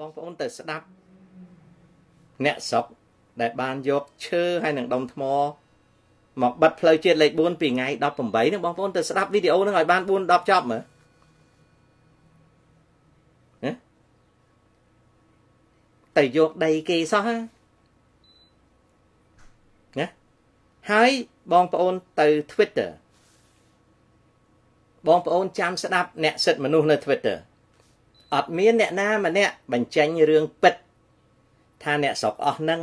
បងប្អូនទៅស្ដាប់អ្នកស្រុកដែលបានយកឈើហើយនឹងដុំថ្មមកបិទផ្លូវជាតិលេខ4ពីថ្ងៃ18ហ្នឹងបងប្អូនទៅស្ដាប់វីដេអូហ្នឹងឲ្យបាន4 10ចប់មើលទៅយកដីគេសោះណាហើយបងប្អូនទៅ Twitter បងប្អូនចាំស្ដាប់អ្នកសិទ្ធិមនុស្សនៅ Twitter អត់មានអ្នកណាម្នាក់បញ្ចេញរឿងពិតថាអ្នកស្រុកអស់នឹង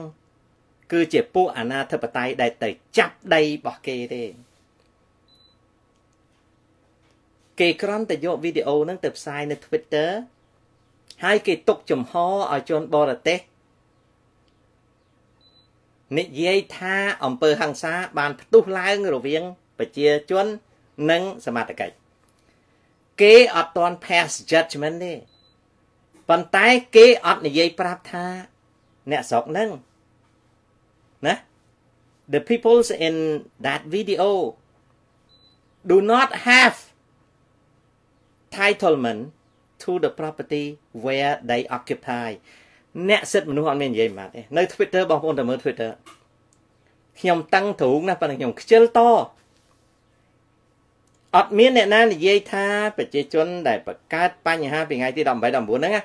គឺជាពួកអាណាធិបតេយ្យដែលទៅចាប់ដីរបស់គេទេគេគ្រាន់តែយកវីដេអូហ្នឹងទៅផ្សាយនៅ Twitter ហើយគេទុកចំហឲ្យជនបរទេសនិយាយថាអង្គើហ ংস ាបានផ្ទុះឡើងរវាងប្រជាជននិងសមត្ថកិច្ចគេអត់ទាន់ pass judgment ទេ ប៉ុន្តែគេអត់និយាយប្រាប់ថាអ្នកស្រុកហ្នឹងណា the peoples in that video do not have titlement to the property where they occupy អ្នកសិទ្ធិមនុស្សអត់មាននិយាយមកទេនៅ Twitter បងប្អូនទៅមើល Twitter ខ្ញុំតាំងទ្រូងណាប៉ុន្តែខ្ញុំខ្ជិលត អត់មានអ្នកណានិយាយថាប្រជាជនដែលបង្កើតបញ្ហាពីថ្ងៃទី18 19ហ្នឹងណា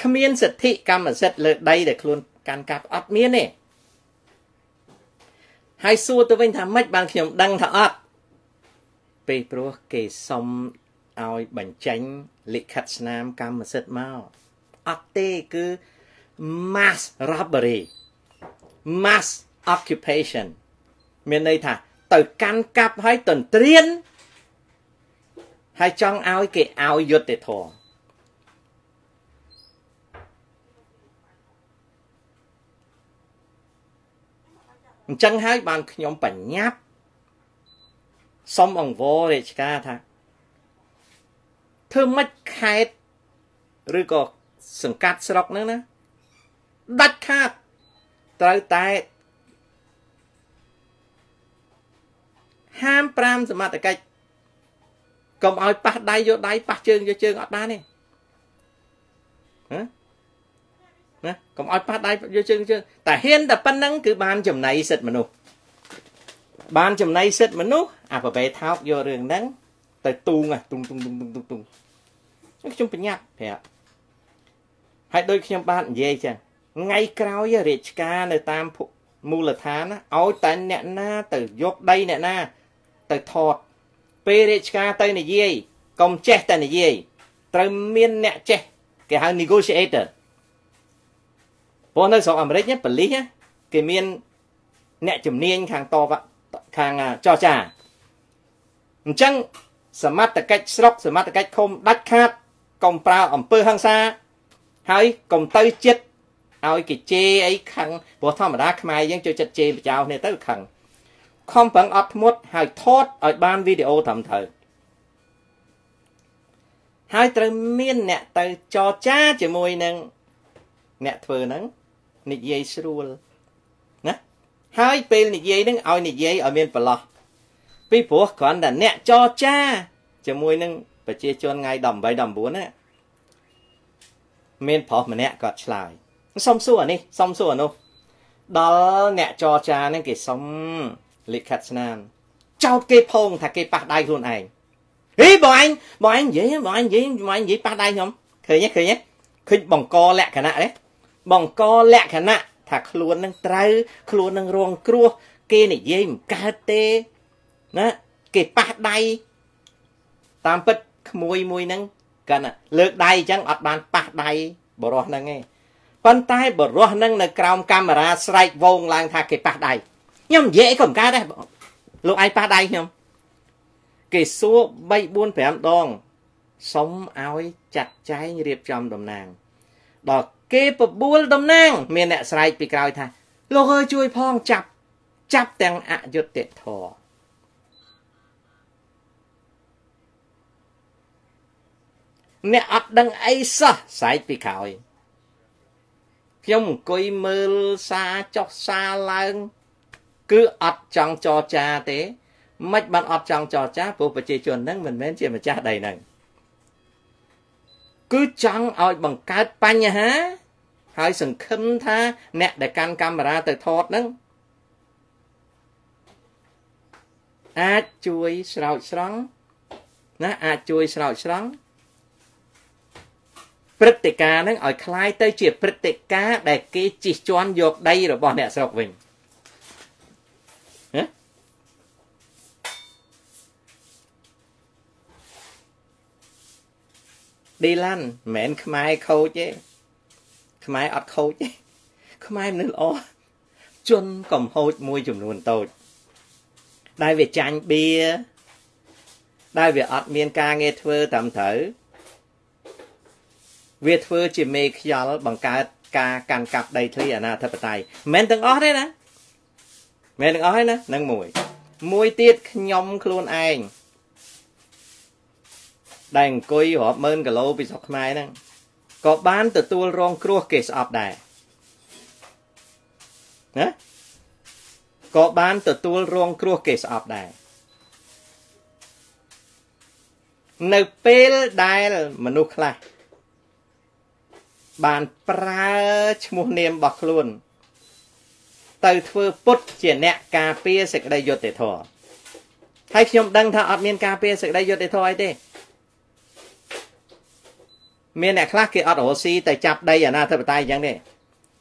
គ្មានសិទ្ធិកម្មសិទ្ធិលើដីដែលខ្លួនកាន់កាប់អត់មានទេហើយសួរទៅវិញថាម៉េចបានខ្ញុំដឹងថាអត់ពេលព្រោះគេសុំឲ្យបញ្ចេញលិខិតស្នាមកម្មសិទ្ធិមកអត់ទេគឺ mass robbery mass occupation មានន័យថា ទៅកាន់កាប់ហើយទន្ទ្រានហើយចង់ឲ្យគេឲ្យយុត្តិធម៌អញ្ចឹងហើយបានខ្ញុំបញ្ញាប់សុំអង្វររាជការថាធ្វើម៉េចខេតឬក៏សង្កាត់ស្រុកហ្នឹងណាដាច់ខាតត្រូវតែ ហាម5សមត្ថកិច្ចកុំឲ្យប៉ះដៃយកដៃប៉ះជើងយកជើងអត់បានទេណាណាកុំឲ្យប៉ះដៃយកជើងជើងតែហ៊ានតែប៉ុណ្្នឹងគឺបានចំណៃសិទ្ធិមនុស្សបានចំណៃសិទ្ធិមនុស្សអាប្របែថោកយករឿងហ្នឹងទៅទូងទូងទូងទូងទូងទូងទូងខ្ញុំបញ្ញាប់ប្រាប់ហើយដូចខ្ញុំបាននិយាយចឹងថ្ងៃក្រោយរាជការនៅតាមមូលដ្ឋានឲ្យតែអ្នកណាទៅយកដីអ្នកណា ទៅថតពេលរាជការទៅនិយាយកុំចេះតែនិយាយត្រូវមានអ្នកចេះគេហៅ negotiator ព្រោះនៅស្រុកអាមេរិកប៉ូលីសគេមានអ្នកជំនាញខាងតបខាងចរចាអញ្ចឹងសមត្ថកិច្ចស្រុកសមត្ថកិច្ចឃុំដាច់ខាតកុំប្រើអំពើហិង្សាហើយកុំទៅចិត្តឲ្យគេជេរអីខឹងព្រោះធម្មតាខ្មែរយើងចូលចិត្តជេរបចោគ្នាទៅខឹង ខំប្រឹងអត់ធ្មត់ហើយថតឲ្យបានវីដេអូត្រឹមត្រូវហើយត្រូវមានអ្នកទៅចរចាជាមួយនឹងអ្នកធ្វើហ្នឹងនិយាយស្រួលណាហើយពេលនិយាយហ្នឹងឲ្យនិយាយឲ្យមានប្រឡោះពីព្រោះគ្រាន់តែអ្នកចរចាជាមួយនឹងប្រជាជនថ្ងៃ18 19ណាមានប្រុសម្នាក់គាត់ឆ្លើយសុំសួរអានេះសុំសួរអានោះដល់អ្នកចរចាហ្នឹងគេសុំ លិខិតស្នាមចោតគេផងថាគេប៉ះដៃខ្លួនឯងហេបងអញបងអញនិយាយបងអញនិយាយបងអញនិយាយប៉ះដៃខ្ញុំឃើញទេឃើញទេឃើញបង្កលក្ខណៈទេបង្កលក្ខណៈថាខ្លួននឹងត្រូវខ្លួននឹងរងគ្រោះគេនិយាយមិនកើតទេណាគេប៉ះដៃតាមពិតក្មួយមួយហ្នឹងកាន់លើកដៃអញ្ចឹងអត់បានប៉ះដៃបរោះហ្នឹងទេប៉ុន្តែបរោះហ្នឹងនៅក្រោមកាមេរ៉ាស្រែកវងឡើងថាគេប៉ះដៃ ខ្ញុំនិយាយអីក៏មិនកើតដែរលោកឯងប៉ះដៃខ្ញុំគេសួរ3 4 5ដងសុំឲ្យចាត់ចែងរៀបចំតំណាងដល់គេបបួលតំណាង មានអ្នកស្រែកពីក្រោយថា លោកអើយជួយផងចាប់ចាប់ទាំងអយុត្តិធម៌អ្នកអត់ដឹងអីសោះស្រែកពីក្រោយខ្ញុំអង្គុយមើលសារចុះសារឡើង គឺអត់ចង់ចរចាទេមិនបានអត់ចង់ចរចាព្រោះប្រជាជនហ្នឹងមិនមែនជាម្ចាស់ដីហ្នឹង គឺចង់ឲ្យបង្កើតបញ្ហា ហើយសង្ឃឹមថា អ្នកដែលកាន់កាមេរ៉ាទៅថតហ្នឹងអាចជួយស្រោចស្រង់ណាអាចជួយស្រោចស្រង់ព្រឹត្តិការណ៍ហ្នឹងឲ្យคล้ายទៅជាព្រឹត្តិការណ៍ដែលគេជិះជាន់យកដីរបស់អ្នកស្រុកវិញ ឌីឡាន់មិនមែនខ្មែរខូចទេខ្មែរអត់ខូចទេខ្មែរមនុស្សល្អជន់កំហូចមួយចំនួនតូចដែលវាចាញ់បៀដែលវាអត់មានការងារធ្វើតាមត្រូវវាធ្វើជាមេខ្យល់បង្កើតការកាន់កាប់ដីធ្លីអាណាធិបតេយ្យមិនទាំងអស់ទេណាមិនទាំងអស់ទេណានឹងមួយមួយទៀតខ្ញុំខ្លួនឯង ដែលអង្គុយរាប់ម៉ឺនគីឡូពីស្រុកខ្មែរហ្នឹងក៏បានទទួលរងគ្រោះគេស្អប់ដែរណាក៏បានទទួលរងគ្រោះគេស្អប់ដែរនៅពេលដែលមនុស្សខ្លះបានប្រើឈ្មោះនាមរបស់ខ្លួន ទៅធ្វើពុតជាអ្នកការពារសេចក្តីយុត្តិធម៌ហើយខ្ញុំដឹងថាអត់មានការពារសេចក្តីយុត្តិធម៌អីទេ មានអ្នកខ្លះគេអត់រស់ស៊ីទៅចាប់ដីអាណាធិបតេយ្យអញ្ចឹងទេ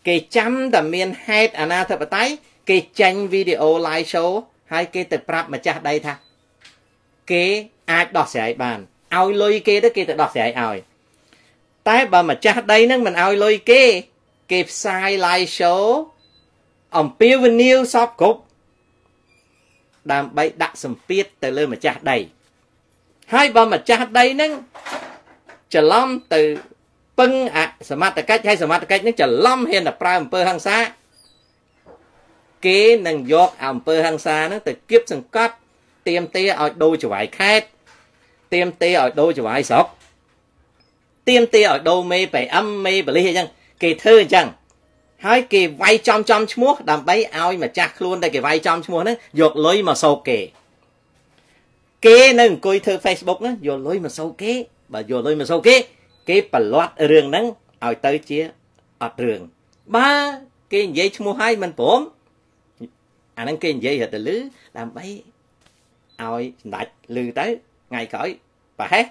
គេចាំតែមានហេតុអាណាធិបតេយ្យគេចាញ់វីដេអូ live show ហើយគេទៅប្រាប់ម្ចាស់ដីថាគេអាចដោះស្រាយបានឲ្យលុយគេទៅគេទៅដោះស្រាយឲ្យតែបើម្ចាស់ដីនឹងមិនឲ្យលុយគេ គេផ្សាយ live show អំពាវនាវសពគ្រប់ដើម្បីដាក់សម្ពាធទៅលើម្ចាស់ដីហើយបើម្ចាស់ដីនឹង ច្រឡំទៅពឹងអសមត្ថកិច្ចហើយសមត្ថកិច្ចនឹងច្រឡំហ៊ានតែប្រើអំពើហិង្សាគេនឹងយកអំពើហិង្សាហ្នឹងទៅគៀបសង្កត់ទៀមទាឲ្យដូរចវាយខេតទៀមទាឲ្យដូរចវាយស្រុកទៀមទាឲ្យដូរមេប្រអឹមមេបលិសអញ្ចឹងគេធ្វើអញ្ចឹងហើយគេវាយចំចំឈ្មោះដើម្បីឲ្យម្ចាស់ខ្លួនដែលគេវាយចំឈ្មោះហ្នឹងយកលុយមកសោកគេគេនៅអង្គុយធ្វើ Facebook ហ្នឹងយកលុយមកសោកគេ បើយកលុយមកសោកគេ គេប្រឡត់រឿងហ្នឹងឲ្យទៅជាអត់រឿងបើគេនិយាយឈ្មោះឲ្យមិនព្រមអាហ្នឹងគេនិយាយរត់ទៅលឺដើម្បីឲ្យសម្ដេចលឺទៅថ្ងៃក្រោយប្រហែល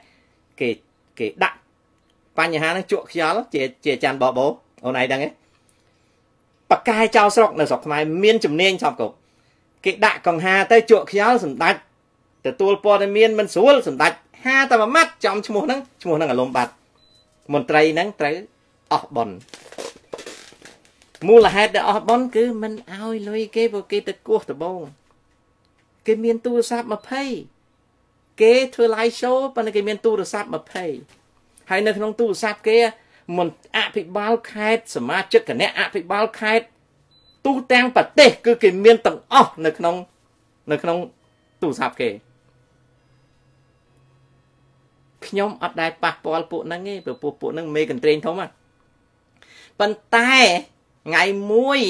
គេគេដាក់បញ្ហាហ្នឹងជក់ខ្យល់ជាជាច័ន្ទបបោអូនឯងដឹងទេបកែចោលស្រុកនៅស្រុកខ្មែរមានជំនាញសពគ្រប់គេដាក់កង្ហាទៅជក់ខ្យល់សម្ដេចទទួលព័ត៌មានមិនស្រួលសម្ដេច ហាតែមួយម៉ាត់ចំឈ្មោះហ្នឹងឈ្មោះហ្នឹងអាលំបាត់មន្ត្រីហ្នឹងត្រូវអស់បនមូលហេតុដែលអស់បនគឺមិនអោយលុយគេព្រោះគេទៅគោះដបងគេមានទូរស័ព្ទ20គេធ្វើ live show ប៉ុន្តែគេមានទូរស័ព្ទ20ហើយនៅក្នុងទូរស័ព្ទគេមន្អភិបាលខេត្តសមាជិកគណៈអភិបាលខេត្តទូទាំងប្រទេស គឺគេមានទាំងអស់នៅក្នុង នៅក្នុងទូរស័ព្ទគេ ខ្ញុំអត់ដែលប៉ះពាល់ពួកហ្នឹងទេព្រោះពួកពួកហ្នឹងមេកន្ទ្រេងធំហ្នឹងប៉ុន្តែថ្ងៃមួយ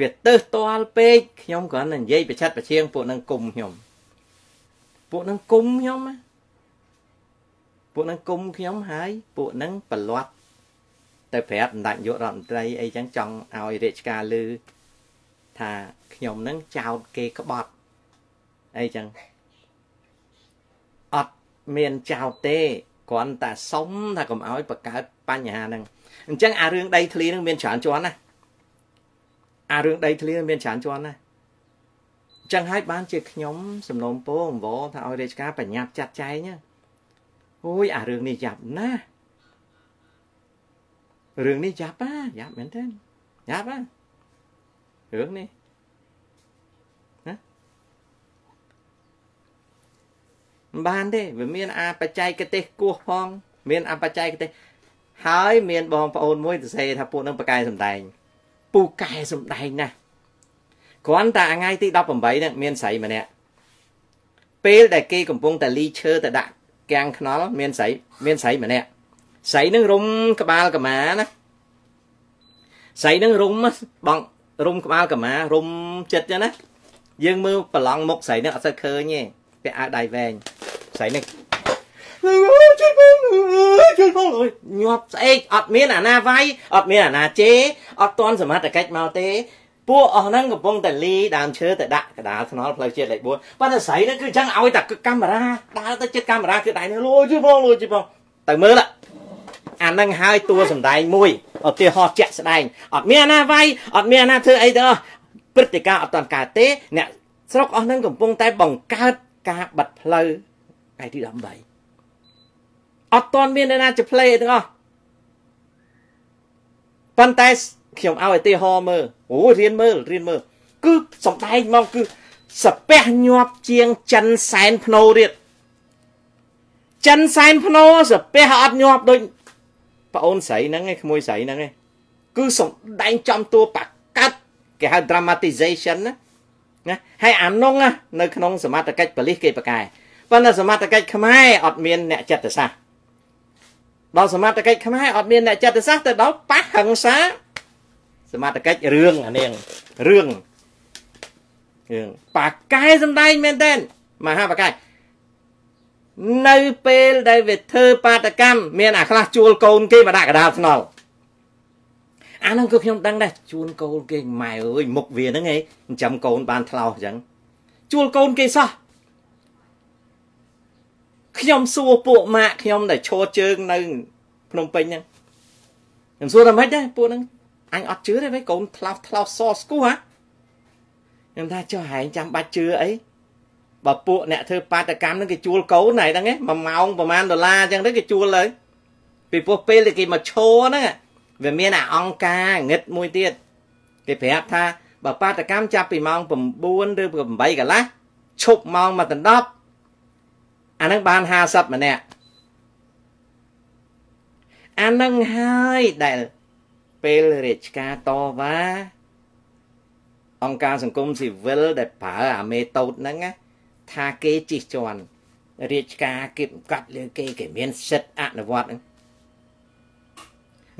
វាទៅស្ទាល់ពេកខ្ញុំគ្រាន់តែនិយាយប្រឆាត់ប្រឈៀងពួកនឹងគុំខ្ញុំពួកនឹងគុំខ្ញុំពួកនឹងគុំខ្ញុំហើយពួកនឹងប្រឡត់ទៅប្រាប់សម្ដេចនាយករដ្ឋមន្ត្រីអីចឹងចង់ឲ្យរាជការលើថាខ្ញុំនឹងចោតគេក្បត់អីចឹងអត់ មានចោតទេគ្រាន់តែសុំថាកុំឲ្យបង្កើតបញ្ហាហ្នឹងអញ្ចឹងអារឿងដីធ្លីហ្នឹងមានច្រើនជាន់ណាអារឿងដីធ្លីមានច្រើនជាន់ណាអញ្ចឹងហើយបានជាខ្ញុំសំណូមពរអង្វរថាឲ្យរាជការបញ្ញាប់ចាត់ចែងអូយអារឿងនេះយ៉ាប់ណាស់រឿងនេះយ៉ាប់ណាយ៉ាប់មែនទេយ៉ាប់ណារឿងនេះ មិនបានទេវាមានអាបច្ចេកទេសគោះផង មានអាបច្ចេកទេសហើយមានបងប្អូនមួយទៅសេថាពួកនឹងបកកែសំដែងពូកែសំដែងណាស់គ្រាន់តែថ្ងៃទី18ហ្នឹងមានស្រីម្នាក់ពេលដែលគេកំពុងតែលីឈើទៅដាក់កាំងខ្នល់មានស្រីមានស្រីម្នាក់ស្រីនឹងរុំក្បាលកម៉ាណាស្រីនឹងរុំបងរុំក្បាលកម៉ារុំចិត្តចឹងណាយើងមើលប្រឡងមុខស្រីនឹងអត់សូវឃើញទេ ពាក់អាវដៃវែងស្រីនឹងជួយផងជួយផងអើយញាប់ស្អែកអត់មានអាណាវាយអត់មានអាណាជេអត់តន់សមត្ថកិច្ចមកទេពួកអស់ហ្នឹងកំពុងតែលីដើមឈើទៅដាក់កដាលថ្នល់ផ្លូវជាតិលេខ4ប៉ុន្តែស្រីហ្នឹងគឺអញ្ចឹងឲ្យតែកាមេរ៉ាដើរទៅចិត្តកាមេរ៉ាគឺដៃនេះលួជួយផងលួជួយផងទៅមើលអានឹងហើយតួសំដែងមួយឧទាហរណ៍ជាក់ស្ដែងអត់មានអាណាវាយអត់មានអាណាធ្វើអីទៅព្រឹត្តិការណ៍អត់តាន់កើតទេអ្នកស្រុកអស់ហ្នឹងកំពុងតែបង្កើត ការបិទផ្លូវថ្ងៃទី18អត់តាន់មានអ្នកណាជាផ្លេទាំងអស់ប៉ុន្តែខ្ញុំឲ្យឧទាហរណ៍មើលអូរៀនមើលរៀនមើលគឺសំដែងមកគឺសាពះញាប់ជាងចិនសែនភ្នោទៀតចិនសែនភ្នោសាពះអត់ញាប់ដូចប្អូនស្រីហ្នឹងឯងក្មួយស្រីហ្នឹងឯងគឺសំដែងចំតួបកាត់គេហៅ dramatization ណា ណាហើយអានុងនៅក្នុងសមត្ថកិច្ចបលិសគេប្រកែប៉ុន្តែសមត្ថកិច្ចខ្មែរអត់មានអ្នកចិត្តសាស្ត្រដល់សមត្ថកិច្ចខ្មែរអត់មានអ្នកចិត្តសាស្ត្រទៅដល់ប៉ះហិង្សាសមត្ថកិច្ចរឿងអានេះរឿងរឿងប៉ាកែសំដែងមែនតើមហាប៉ាកែនៅពេលដែលវាធ្វើបាតកម្មមានអាខ្លះជួលកូនគេមកដាក់កដាលថ្នល់ អាហ្នឹងគឺខ្ញុំដឹងដែរជួនកូនគេម៉ែអើយមុខវាហ្នឹងឯងចិញ្ចឹមកូនបានថ្លោសអញ្ចឹងជួលកូនគេសោះខ្ញុំសួរពួកម៉ាក់ខ្ញុំដែលឈរជើងនៅភ្នំពេញហ្នឹងខ្ញុំសួរថាម៉េចដែរពួកហ្នឹងអញអត់ជឿទេវិញកូនថ្លោសថ្លោសសស្គូហ៎ខ្ញុំថាចុះហែងចាំបាច់ជឿអីបើពួកអ្នកធ្វើបាតកម្មហ្នឹងគេជួលកូនហ្នឹងហ្នឹង1ម៉ោងប្រហែលដុល្លារអញ្ចឹងទៅគេជួលហើយពីព្រោះពេលដែលគេមកឈរហ្នឹង វាមានអាអង្គការងឹតមួយទៀតគេប្រាប់ថាបើបាតកម្មចាប់ពីម៉ោង9ឬ8កន្លះឈប់ម៉ោងមកដល់10អាហ្នឹងបាន50ម្នាក់អានឹងហើយដែលពេលរាជការតវ៉ាអង្គការសង្គមស៊ីវិលដែលប្រើអាមេតូតហ្នឹងណាថាគេជិះជាន់រាជការគេកាត់លើគេគេមានសិទ្ធិអនុវត្តហ្នឹង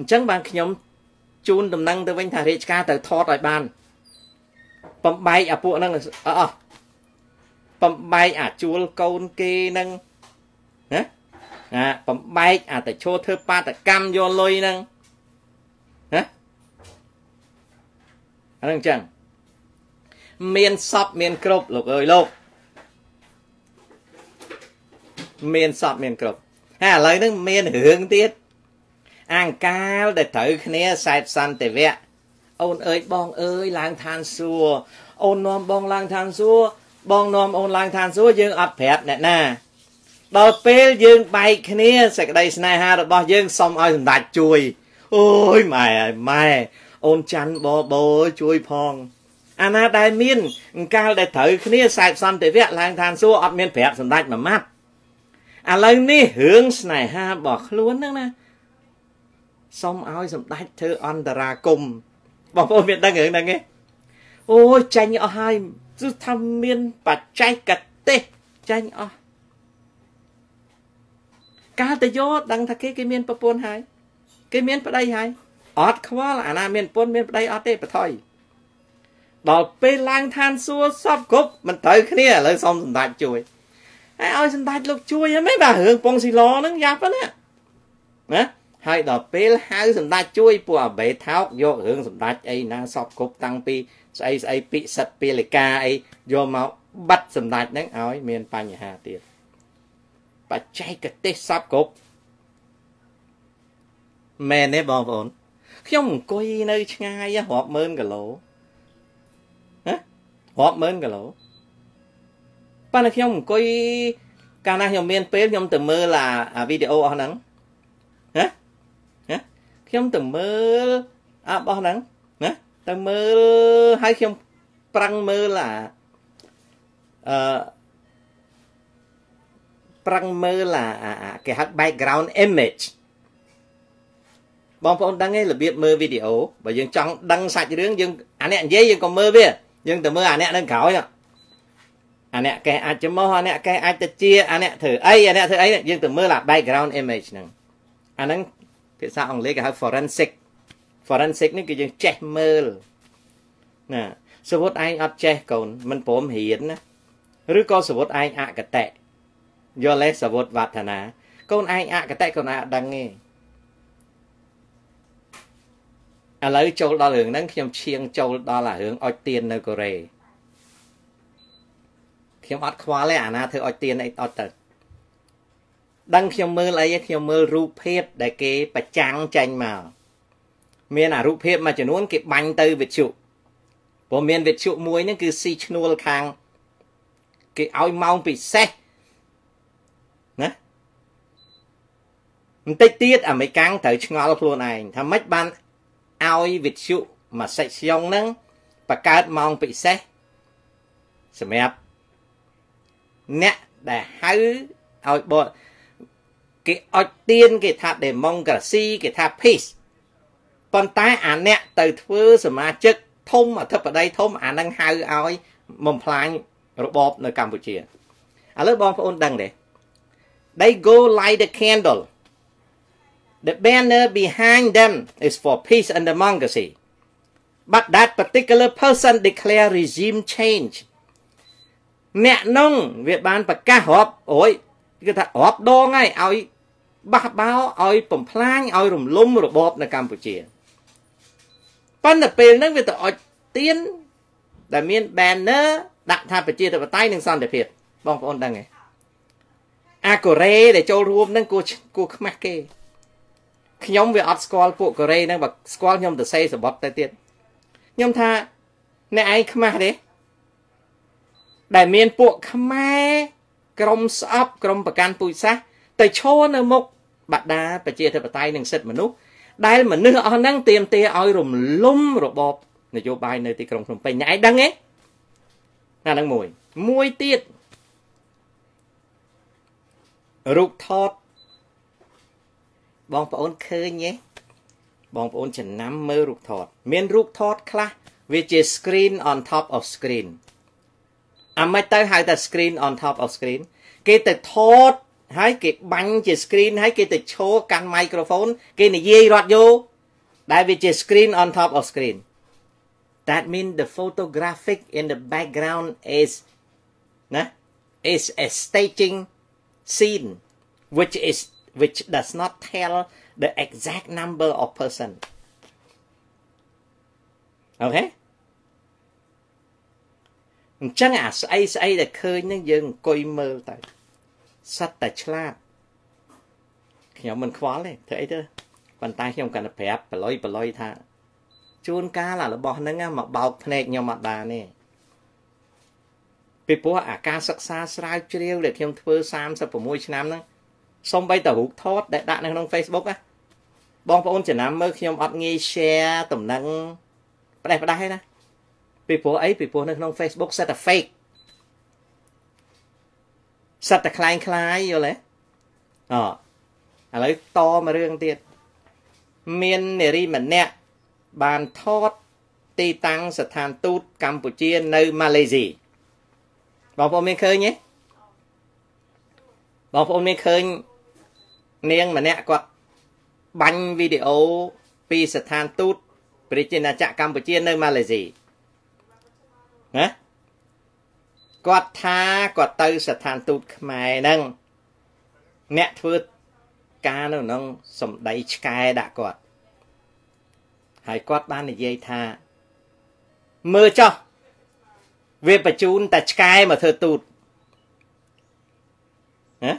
អញ្ចឹងបានខ្ញុំជូនដំណឹងទៅវិញថារាជការទៅថតឲ្យបានបំបែកអាពួកហ្នឹងអស់បំបែកអាជួលកូនគេហ្នឹងណាណាបំបែកអាតឈោធ្វើបាតកម្មយកលុយហ្នឹងណាអាហ្នឹងអញ្ចឹងមានសពមានគ្រប់លោកអើយលោកមានសពមានគ្រប់ហើយឥឡូវហ្នឹងមានរឿងទៀត អង្កាលដែលត្រូវគ្នាសែបសន្តិវៈអូនអើយបងអើយឡើងឋានសួគ៌អូននាំបងឡើងឋានសួគ៌បងនាំអូនឡើងឋានសួគ៌យើងអត់ប្រាប់អ្នកណាដល់ពេលយើងបែកគ្នាសេចក្តីស្នេហារបស់យើងសុំឲ្យសម្ដេចជួយអូយម៉ែអើយម៉ែអូនច័ន្ទបបោជួយផងអាណាដែលមានអង្កាលដែលត្រូវគ្នាសែបសន្តិវៈឡើងឋានសួគ៌អត់មានប្រាប់សម្ដេចមួយម៉ាត់ឥឡូវនេះរឿងស្នេហារបស់ខ្លួនហ្នឹងណា សុំឲ្យសម្ដេចធ្វើអន្តរាគមបងប្អូនមានដឹងរឿងហ្នឹងទេអូយចាញ់អស់ហើយគឺថាមានបច្ចេកទេសចាញ់អស់កាលទៅយកដឹងថាគេគេមានប្រពន្ធហើយគេមានប្តីហើយអត់ខ្វល់អាណាមានប្រពន្ធមានប្តីអត់ទេបថយដល់ពេលឡើងឋានសួគ៌សពគ្រប់មិនត្រូវគ្នាឥឡូវសុំសម្ដេចជួយហើយឲ្យសម្ដេចលោកជួយហ្នឹងបាទរឿងពងស៊ីឡហ្នឹងយ៉ាប់ណាណា ហើយដល់ពេលហៅសម្ដេចជួយពួកអបេថោកយករឿងសម្ដេចអីណាសពគ្រប់តាំងពីស្អីស្អីពិសិដ្ឋពាលិកាអីយកមកបាត់សម្ដេចហ្នឹងឲ្យមានបញ្ហាទៀតបច្ចេកទេសសពគ្រប់មែនទេបងប្អូនខ្ញុំអង្គុយនៅឆ្ងាយរាប់ម៉ឺនគីឡូណារាប់ម៉ឺនគីឡូប៉ុន្តែខ្ញុំអង្គុយកាលណាខ្ញុំមានពេលខ្ញុំទៅមើលអាវីដេអូអស់ហ្នឹងណាណា ខ្ញុំទៅមើលអាបោះហ្នឹងណាទៅមើលហើយខ្ញុំប្រឹងមើលអាអឺប្រឹងមើលអាគេហៅ background image បងប្អូនដឹងទេរបៀបមើលវីដេអូបើយើងចង់ដឹងសាច់រឿងយើងអាអ្នកនិយាយយើងក៏មើលវាយើងទៅមើលអាអ្នកនឹងក្រោយហ្នឹងអាអ្នកកេះអាចចំោះអាអ្នកកេះអាចទៅជាអាអ្នកធ្វើអីអាអ្នកធ្វើអីយើងទៅមើលអា background image ហ្នឹងអាហ្នឹង ភាសាអង់គ្លេសគេហៅ forensic forensic នេះគឺយើងចេះមើលណាសវុតឯងអត់ចេះកូនមិនព្រមរៀនណាឬក៏សវុតឯងអកតៈយកលេសសវុតវឌ្ឍនាកូនឯងអកតេកូនឯងអត់ដឹងទេឥឡូវចូលដល់រឿងហ្នឹងខ្ញុំឈៀងចូលដល់អារឿងអុចទៀននៅកូរ៉េខ្ញុំអត់ខ្វល់ទេអាណាធ្វើអុចទៀនអីអត់ទៅ ដឹងខ្ញុំមើលអីខ្ញុំមើលរូបភាពដែលគេប្រចាំងចេញមកមានអារូបភាពមួយចំនួនគេបាញ់ទៅវិទ្យុព្រោះមានវិទ្យុមួយហ្នឹងគឺស៊ីឈ្នួលខាងគេឲ្យម៉ោងពិសេសណាបន្តិចទៀតអាមេរិកាំងត្រូវឆ្ងល់ខ្លួនឯងថាម៉េចបានឲ្យវិទ្យុមួយសេចស្យងហ្នឹងបង្កើតម៉ោងពិសេសសម្រាប់អ្នកដែលហៅឲ្យប គេអុចទៀនគេថា democracy គេថា peace ប៉ុន្តែអាអ្នកទៅធ្វើសមាជិកធំអធិបតីធំអានឹងហៅឲ្យបំផ្លាញរបបនៅកម្ពុជាឥឡូវបងប្អូនដឹងទេ they go light the candle the banner behind them is for peace and democracy but that particular person declare regime change អ្នកនោះវាបានប្រកាសរាប់អូយគឺថារាប់ដងហើយឲ្យ បះបោឲ្យបំផ្លាញឲ្យរំលំរបបនៅកម្ពុជាប៉ុន្តែពេលហ្នឹងវាទៅអុចទៀនដែលមាន banner ដាក់ថាប្រជាធិបតេយ្យនិងសន្តិភាពបងប្អូនដឹងទេអាកូរ៉េដែលចូលរួមហ្នឹងគួរគួរខ្មាស់គេខ្ញុំវាអត់ស្គាល់ពួកកូរ៉េហ្នឹងបើស្គាល់ខ្ញុំទៅសេសបត់ទៅទៀតខ្ញុំថាអ្នកឯងខ្មាស់ទេដែលមានពួកខ្មែរក្រមស្អប់ក្រមប្រកាន់ពូជសាសន៍ ទៅឈរនៅមុខបដាប្រជាធិបតេយ្យនិងសិទ្ធិមនុស្សដែលមនុស្សអស់ហ្នឹងទៀមទាឲ្យរំលំរបបនយោបាយនៅទីក្រុងភ្នំពេញអ្នកឯងដឹងទេអាហ្នឹងមួយមួយទៀតរូបថតបងប្អូនឃើញទេបងប្អូនចំណាំមើលរូបថត មានរូបថតខ្លះវាជា screen on top of screen អាមិនទៅហៅថា screen on top of screen គេទៅថត ហើយគេបាញ់ជា screen ហើយគេទៅឈរកាន់ microphone គេនិយាយរត់យោដែលវាជា screen on top of screen that mean the photographic in the background is ណា is a staging scene which is which does not tell the exact number of person okay អញ្ចឹងអាស្អីស្អីដែលឃើញនឹងយើងអង្គុយមើលទៅ សត្វតែឆ្លាតខ្ញុំមិនខ្វល់ទេធ្វើអីទៅប៉ុន្តែខ្ញុំកាន់តែប្រាប់ប្រឡយប្រឡយថាជួនកាលរបស់ហ្នឹងមកបោកភ្នែកខ្ញុំអត់បានទេពីព្រោះអាការសិក្សាស្រាវជ្រាវដែលខ្ញុំធ្វើ36ឆ្នាំហ្នឹងសំបីតរូបថតដែលដាក់នៅក្នុង Facebook ណាបងប្អូនចំណាំមើលខ្ញុំអត់ងាយ share តំណែងផ្ដេសផ្ដាស់ទេណាពីព្រោះអីពីព្រោះនៅក្នុង Facebook សិតតែ fake សិតតែคล้ายคล้ายយល់ទេអឥឡូវតមករឿងទៀតមាននារីម្នាក់បានថតទីតាំងស្ថានទូតកម្ពុជានៅម៉ាឡេស៊ីបងប្អូនមានឃើញទេបងប្អូនមានឃើញនាងម្នាក់គាត់បាញ់វីដេអូពីស្ថានទូតប្រជាណាចក្រកម្ពុជានៅម៉ាឡេស៊ីណា គាត់ថាគាត់ទៅស្ថានទូតខ្មែរហ្នឹងអ្នកធ្វើការនៅក្នុងសំដីឆ្កែដាក់គាត់ហើយគាត់បាននិយាយថាមើលចោះវាបញ្ជូនតែឆ្កែមកធ្វើទូតណា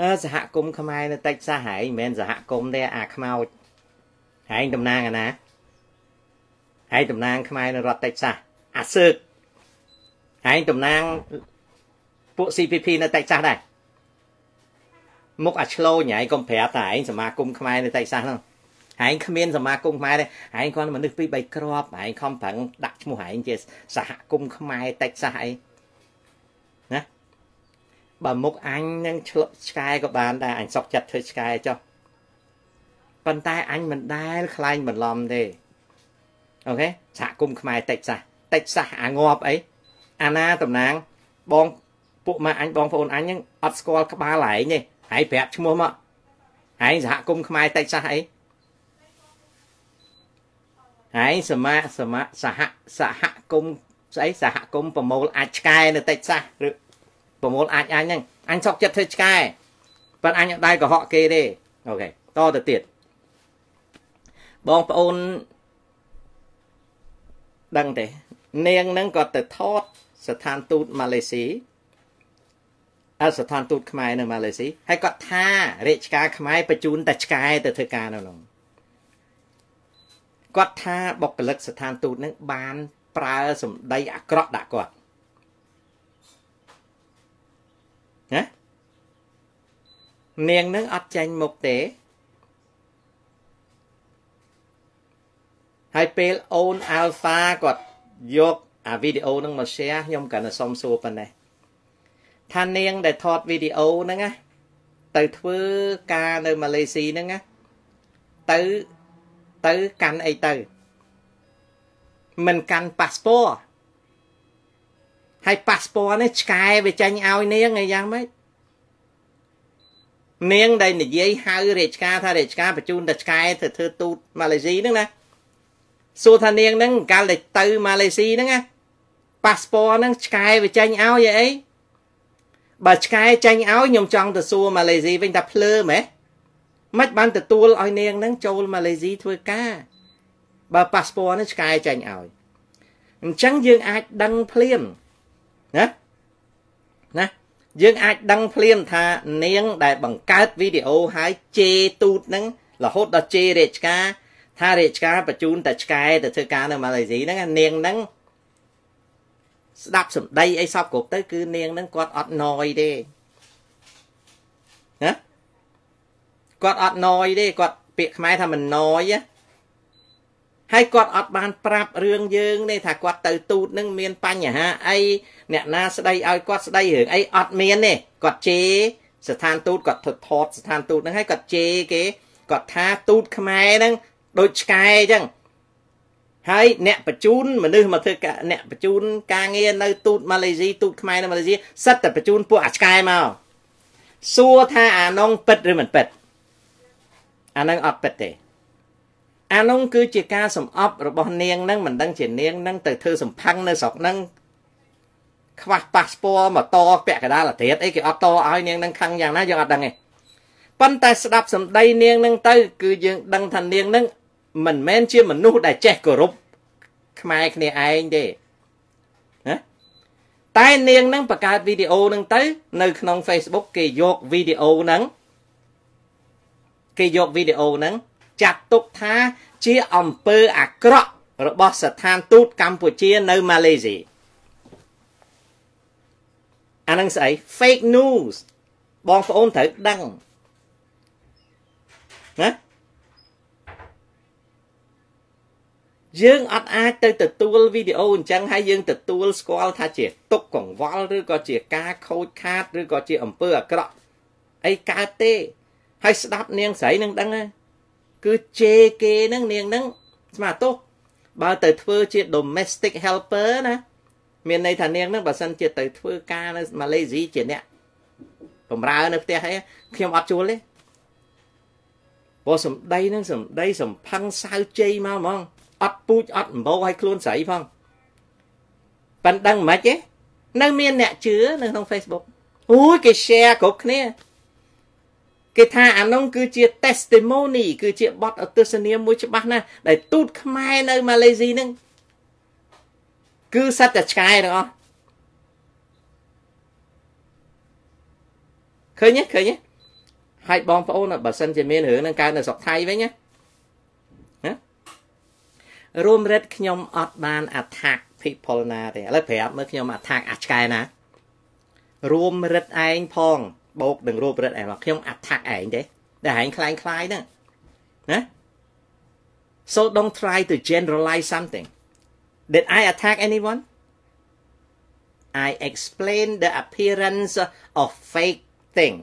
អឺសហគមន៍ខ្មែរនៅតិចសាសហែងមិនមែនសហគមន៍ទេអាខ្មោចហែងតំណាងអាណាហែងតំណាងខ្មែរនៅរដ្ឋតិចសាសអាសើក ហែងតំណាងពួក CPP នៅតិចសាសដែរមុខអាឆ្លូញហែងកុំប្រាប់ថាហែងសមាគមខ្មែរនៅតិចសាសហ្នឹងហែងគ្មានសមាគមខ្មែរទេហែងគាត់មនុស្សពីរបីគ្រាប់ហែងខំប្រឹងដាក់ឈ្មោះហែងជាសហគមន៍ខ្មែរតិចសាសអីណាបើមុខអញនឹងឆ្លក់ឆ្កែក៏បានដែរអញសុកចិត្តធ្វើឆ្កែចុះប៉ុន្តែអញមិនដែលខ្លាញ់បន្លំទេអូខេសហគមន៍ខ្មែរតិចសាសតិចសាសអាងាប់អី អាណាតំណាងបងពួកម៉ាក់អញបងប្អូនអញហ្នឹងអត់ស្គាល់ក្បាលឯងទេហើយប្រាប់ឈ្មោះមកឯងសហគមន៍ខ្មែរតិចសាសអីឯងសមាសមាសហសហគមន៍ស្អីសហគមន៍ប្រមូលអាចឆ្កែនៅតិចសាសឬប្រមូលអាចអញហ្នឹងអញសុកចិត្តធ្វើឆ្កែប៉ុន្តែអញអត់ដែរកុហកគេទេអូខេតទៅទៀតបងប្អូនដឹងទេនាងនឹងក៏ទៅថត ស្ថានទូតម៉ាឡេស៊ីអស្ថានទូតខ្មែរនៅម៉ាឡេស៊ីហើយគាត់ថារាជការខ្មែរបញ្ជូនតែឆ្កែទៅធ្វើការនៅនោះគាត់ថាបុគ្គលិកស្ថានទូតនឹងបានប្រើសម្ដីអាក្រក់ដាក់គាត់ណានាងនឹងអត់ចាញ់មុខទេហើយពេលអូន Alpha គាត់យក អាវីដេអូហ្នឹងមក share ខ្ញុំក៏នៅសុំសួរប៉ុណ្ណេះថានាងដែលថតវីដេអូហ្នឹងណាទៅធ្វើការនៅម៉ាឡេស៊ីហ្នឹងណាទៅទៅកាន់អីទៅមិនកាន់ប៉ាសពតហើយប៉ាសពតនេះឆ្កែវាចាញ់ឲ្យនាងអីយ៉ាងម៉េចនាងដែលនិយាយហៅរាជការថារាជការបញ្ជូនតែឆ្កែទៅធ្វើទូតម៉ាឡេស៊ីហ្នឹងណាសួរថានាងហ្នឹងកាលដែលទៅម៉ាឡេស៊ីហ្នឹងណា ប៉ាសពតហ្នឹងឆ្កែវាចាញ់ឲ្យអីបើឆ្កែចាញ់ឲ្យខ្ញុំចង់ទៅសួរម៉ាឡេស៊ីវិញថាភ្លើមែនមិនបានទទួលឲ្យនាងហ្នឹងចូលម៉ាឡេស៊ីធ្វើការបើប៉ាសពតហ្នឹងឆ្កែចាញ់ឲ្យអញ្ចឹងយើងអាចដឹងភ្លាមណាណាយើងអាចដឹងភ្លាមថានាងដែលបង្កើតវីដេអូហើយជេរទូតហ្នឹងរហូតដល់ជេររាជការថារាជការបញ្ជូនតែឆ្កែទៅធ្វើការនៅម៉ាឡេស៊ីហ្នឹងនាងហ្នឹង ស្ដាប់សម្ដីអីសពគ្រប់ទៅគឺនាងហ្នឹងគាត់អត់ណយទេណាគាត់អត់ណយទេគាត់ពាក្យខ្មែរថាមិនណយហើយគាត់អត់បានប្រាប់រឿងយើងទេថាគាត់ទៅទូតនឹងមានបញ្ហាអីអ្នកណាស្ដីឲ្យគាត់ស្ដីរឿងអីអត់មានទេគាត់ជេរស្ថានទូតគាត់ថតស្ថានទូតហ្នឹងហើយគាត់ជេរគេគាត់ថាទូតខ្មែរហ្នឹងដូចឆ្កែអញ្ចឹង ហើយអ្នកបញ្ជូនមនុស្សមកធ្វើការអ្នកបញ្ជូនការងារនៅទូតម៉ាឡេស៊ីទូតខ្មែរនៅម៉ាឡេស៊ីសិតតែបញ្ជូនពួកអាឆ្កែមកសួរថាអានងពិតឬមិនពិតអានឹងអត់ពិតទេអានោះគឺជាការសំអប់របស់នាងនឹងមិនដឹងជានាងនឹងទៅធ្វើសំផឹងនៅស្រុកនឹងខ្វះប៉ាសពតមកតពាក់កណ្ដាលអាត្រាតអីគេអត់តឲ្យនាងនឹងខឹងយ៉ាងណាយើងអត់ដឹងទេប៉ុន្តែស្ដាប់សម្ដីនាងនឹងទៅគឺយើងដឹងថានាងនឹង មិនមែនជាមនុស្សដែលចេះគោរពខ្មែរគ្នាឯងទេណាតែនាងនឹងបង្កើតវីដេអូនឹងទៅ នៅក្នុង Facebook គេយកវីដេអូហ្នឹងគេយកវីដេអូហ្នឹងចាត់ទុកថាជាអំពើអាក្រក់របស់ស្ថានទូតកម្ពុជានៅម៉ាឡេស៊ីអានឹងស្អី fake news បងប្អូនត្រូវដឹង យើងអត់អាចទៅទទួលវីដេអូអញ្ចឹងហើយយើងទទួលស្គាល់ថាជាទុកកង្វល់ឬក៏ជាការខូចខាតឬក៏ជាអំពើអាក្រក់អីកើតទេហើយស្ដាប់នាងស្រីនឹងដឹងហើយគឺជេរគេហ្នឹងនាងហ្នឹងស្មាទោសបើទៅធ្វើជា domestic helper ណាមានន័យថានាងហ្នឹងបើសិនជាទៅធ្វើការនៅម៉ាឡេស៊ីជាអ្នកបំរើនៅផ្ទះអីខ្ញុំអត់ជួលទេព្រោះសំដីហ្នឹងសំដីសំផឹងសៅជ័យមកហ្មង អត់ពូជអត់អំបោឲ្យខ្លួនស្រីផងប៉ិនដឹងមិនទេនៅមានអ្នកជឿនៅក្នុង Facebook អូយគេ share គ្រប់គ្នាគេថាអានោះគឺជា testimony គឺជាបទអទស្សនាមួយច្បាស់ណាស់ដែលទូតខ្មែរនៅម៉ាឡេស៊ីហ្នឹងគឺសត្វតែឆ្កែទាំងអស់ឃើញទេឃើញទេហើយបងប្អូនបើសិនជាមានរឿងហ្នឹងកើតនៅស្រុកថៃវិញណា រួមរិទ្ធខ្ញុំអត់បាន attack people ណាទេឥឡូវប្រាប់មើលខ្ញុំ attack អាឆ្កែណារួមរិទ្ធឯងផងបូកនឹងរូបរិទ្ធឯងខ្ញុំ attack ឯងទេដែលឯងខ្លែងខ្លាយហ្នឹងណា so don't try to generalize something did i attack anyone i explain the appearance of fake thing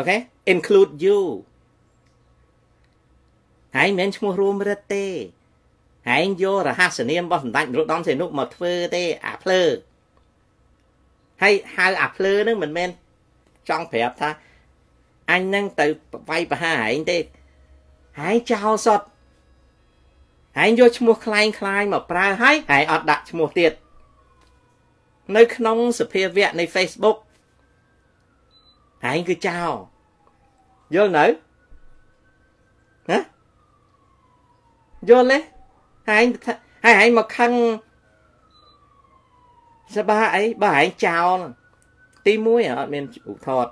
okay include you ហើយមិនឈ្មោះរួមរិទ្ធទេឯងយករហស្សនាមរបស់សម្ដេចនរោត្តមសីហនុមកធ្វើទេអាភ្លើហើយហៅអាភ្លើនឹងមិនមែនចង់ប្រាប់ថាអញនឹងទៅវាយប្រហារឯងទេហើយចោលសតហើយយកឈ្មោះคล้ายคล้ายមកប្រើហើយហើយអត់ដាក់ឈ្មោះទៀតនៅក្នុងសភាវៈនៃ Facebook ឯងគឺចោលយល់នៅ យល់ទេឯងហើយឯងមកខឹងសបាអីបើឯងចោលទី1អត់មានឧថត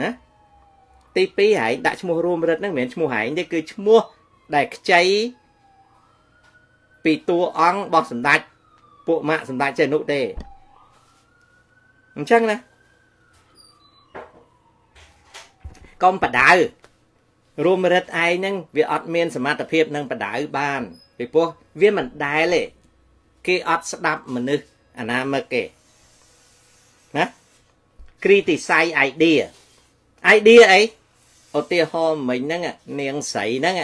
ណាទី2ឯងដាក់ឈ្មោះរួមរិទ្ធហ្នឹងមិនមែនឈ្មោះឯងទេគឺឈ្មោះដែលខ្ចីពីតួអង្គរបស់សម្ដេចពួកម៉ាក់សម្ដេចចេនុទេអញ្ចឹងណាកុំបដៅ រួមរិទ្ធឯងហ្នឹងវាអត់មានសមត្ថភាពនឹងបដៅបានពីព្រោះវាមិនដែលទេគេអត់ស្ដាប់មនុស្សអនាមិកទេណា criticize idea idea អីឧទាហរណ៍មិញហ្នឹងនាងស្រីហ្នឹង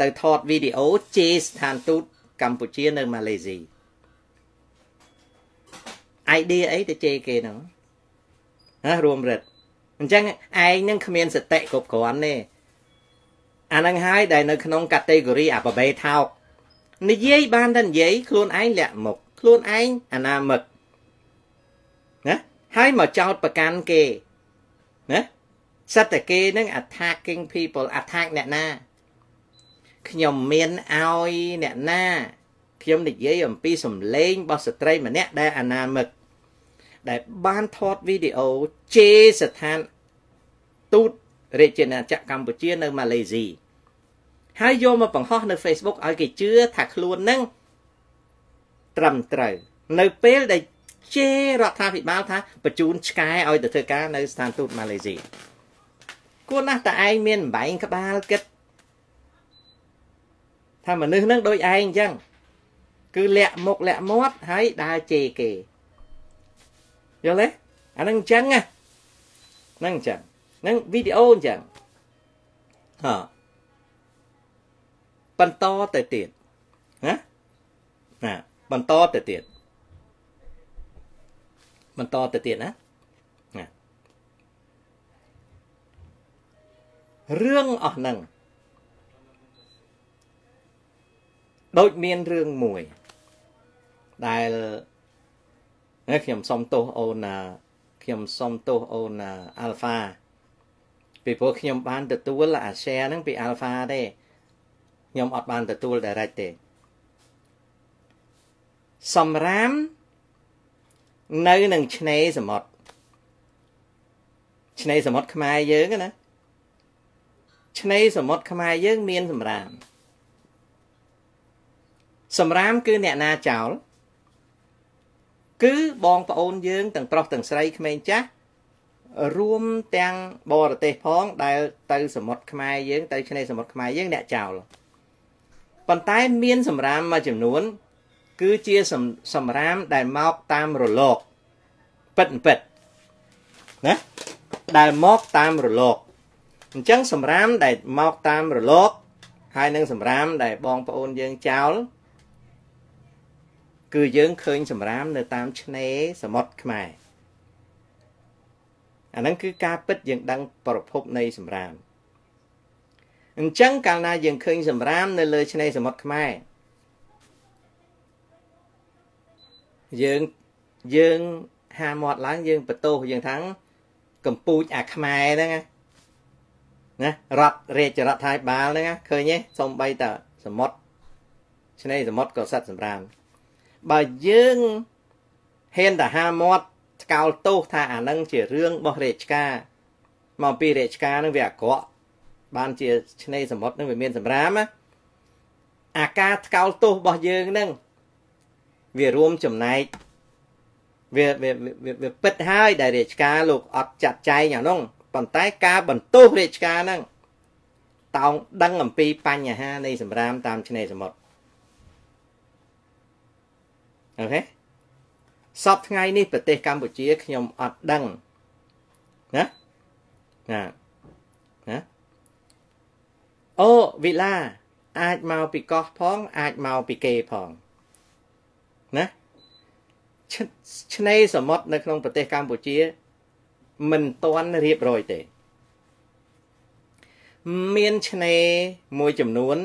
ទៅថតវីដេអូជេរស្ថានទូតកម្ពុជានៅម៉ាឡេស៊ី idea អីទៅជេរគេហ្នឹងណារួមរិទ្ធអញ្ចឹងឯងនឹងគ្មានសតិគ្រប់គ្រាន់ទេ អាហ្នឹងហើយដែលនៅក្នុងកាតេហ្គូរីអាបបេថោកនិយាយបានតែនិយាយខ្លួនឯងលាក់មុខខ្លួនឯងអនាមិកណាហើយមកចោតប្រកាន់គេណាសិតតែគេនឹង attacking people attack អ្នកណាខ្ញុំមានឲ្យអ្នកណាខ្ញុំនិយាយអំពីសម្លេងរបស់ស្ត្រីម្នាក់ដែលអនាមិកដែលបានថតវីដេអូជេរស្ថានទូត រាជាណាចក្រកម្ពុជានៅម៉ាឡេស៊ីហើយយកមកបង្ហោះនៅ Facebook ឲ្យគេជឿថាខ្លួននឹងត្រឹមត្រូវនៅពេលដែលជេររដ្ឋាភិបាលថាបញ្ជូនឆ្កែឲ្យទៅធ្វើការនៅស្ថានទូតម៉ាឡេស៊ីគួរណាស់តែឯងមានបំបែងក្បាលគិតថាមនុស្សនឹងដូចឯងអញ្ចឹងគឺលាក់មុខលាក់មាត់ហើយដើរជេរគេយល់ទេអានឹងអញ្ចឹងណាហ្នឹងអញ្ចឹង ហ្នឹងវីដេអូអញ្ចឹងហ៎បន្តទៅទៀតណាណាបន្តទៅទៀតបន្តទៅទៀតណាណារឿងអស់ហ្នឹងដូចមានរឿងមួយដែលខ្ញុំសុំទោសអូនខ្ញុំសុំទោសអូនអាល់ហ្វា ពីព្រោះខ្ញុំបានទទួលអា share ហ្នឹងពីអាល់ហ្វាទេខ្ញុំអត់បានទទួល direct ទេសំរាមនៅនឹងឆ្នេរសមុទ្រឆ្នេរសមុទ្រខ្មែរយើងណាឆ្នេរសមុទ្រខ្មែរយើងមានសំរាមសំរាមគឺអ្នកណាចោលគឺបងប្អូនយើងទាំងប្រុសទាំងស្រីក្មេងចាស់ រួមទាំងបរទេសផងដែលទៅសមុទ្រខ្មែរយើងទៅឆ្នេរសមុទ្រខ្មែរយើងអ្នកចោលប៉ុន្តែមានសម្រាមមួយចំនួន គឺជាសម្រាមដែលមកតាមរលកពិតពិតណាដែលមកតាមរលកអញ្ចឹងសម្រាមដែលមកតាមរលកហើយនឹងសម្រាមដែលបងប្អូនយើងចោលគឺយើងឃើញសម្រាមនៅតាមឆ្នេរសមុទ្រខ្មែរ អាហ្នឹងគឺការពិតយើងដឹងប្រភពនៃសម្រាមអញ្ចឹងកាលណាយើងឃើញសម្រាមនៅលើឆ្នេរសមុទ្រខ្មែរយើងយើងហាមាត់ឡើងយើងបន្ទោសយើងថាកំពូចអាខ្មែរហ្នឹងណារដ្ឋរាជរដ្ឋាភិបាលហ្នឹងឃើញទេសំបីតសមុទ្រឆ្នេរសមុទ្រក៏សិតសម្រាមបើយើងហ៊ានទៅហាមាត់ ស្កោលទោសថាអានឹងជារឿងរបស់រាជការមកពីរាជការនឹងវាអាក្រក់បានជាឆ្នេរសមុទ្រនឹងវាមានសម្រាមណាអាការស្កោលទោសរបស់យើងនឹងវារួមចំណែកវាវាវាពិតហើយដែលរាជការលោកអត់ចាត់ចែងអានោះប៉ុន្តែការបន្ទោសរាជការហ្នឹងតោងដឹងអំពីបញ្ហានៃសម្រាមតាមឆ្នេរសមុទ្រអូខេ សពថ្ងៃនេះប្រទេសកម្ពុជាខ្ញុំអត់ដឹងណាណាណាអូវិឡាអាចមកពីកោះផងអាចមកពីគេផងណាឆ្នេរសមុទ្រនៅក្នុងប្រទេសកម្ពុជា មិនទាន់រៀបរយទេ មានឆ្នេរមួយចំនួន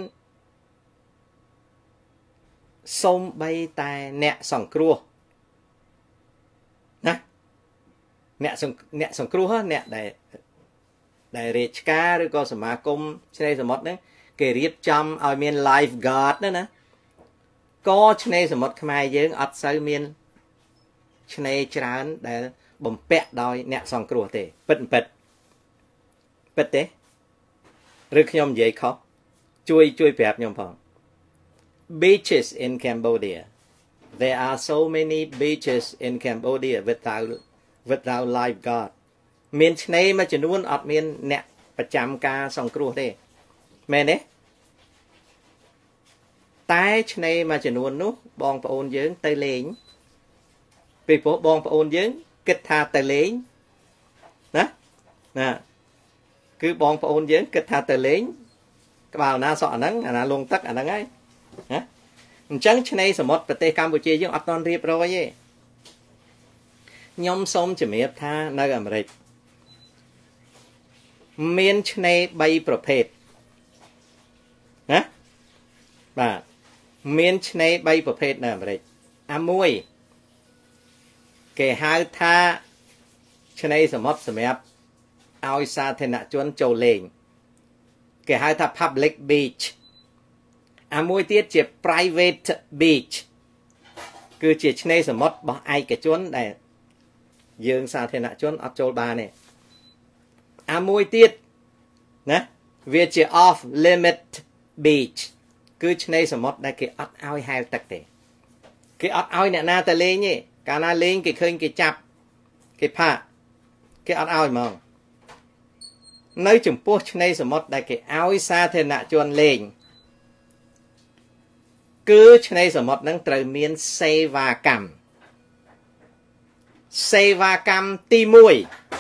សូមបីតែអ្នកសង្គ្រោះ ណាអ្នកអ្នកសង្គ្រោះអ្នកដែលដែលរាជការឬក៏សមាគមឆ្នេរសមុទ្រហ្នឹងគេរៀបចំឲ្យមាន life guard ណាណាក៏ឆ្នេរសមុទ្រខ្មែរយើងអត់សូវមានឆ្នេរច្រើនដែលបំពាក់ដោយអ្នកសង្គ្រោះទេពិតពិតពិតទេឬខ្ញុំនិយាយខុសជួយជួយប្រាប់ខ្ញុំផង beaches in Cambodia there are so many beaches in Cambodia without without lifeguard មានឆ្នេរមួយចំនួនអត់មានអ្នកប្រចាំការសង្គ្រោះទេមែនទេតែឆ្នេរមួយចំនួននោះបងប្អូនយើងទៅលេងពីព្រោះបងប្អូនយើងគិតថាទៅលេងណាណាគឺបងប្អូនយើងគិតថាទៅលេងក្បាលណាសក់អាហ្នឹងអាណាលងទឹកអាហ្នឹងហើយណា អញ្ចឹងឆ្នេរសមុទ្រប្រទេសកម្ពុជាយើងអត់តន់រៀបរយទេខ្ញុំសូមជំរាបថានៅអាមេរិកមានឆ្នេរ3ប្រភេទណាបាទមានឆ្នេរ3ប្រភេទនៅអាមេរិកអាមួយគេហៅថាឆ្នេរសមុទ្រសម្រាប់ឲ្យសាធារណជនចូលលេង គេហៅថា public beach អាមួយទៀតជា private beach គឺជាឆ្នេរសមុទ្ររបស់ឯកជនដែលយើងសាធារណជនអត់ចូលបានទេអាមួយទៀតណាវាជា off limit beach គឺឆ្នេរសមុទ្រដែលគេអត់ឲ្យហែលទឹកទេគេអត់ឲ្យអ្នកណាទៅលេងទេកាលណាលេងគេឃើញគេចាប់គេផាកគេអត់ឲ្យហ្មងនៅចំពោះឆ្នេរសមុទ្រដែលគេឲ្យសាធារណជនលេង គឺឆ្នេរសមុទ្រនឹងត្រូវមានសេវាកម្មសេវាកម្មទី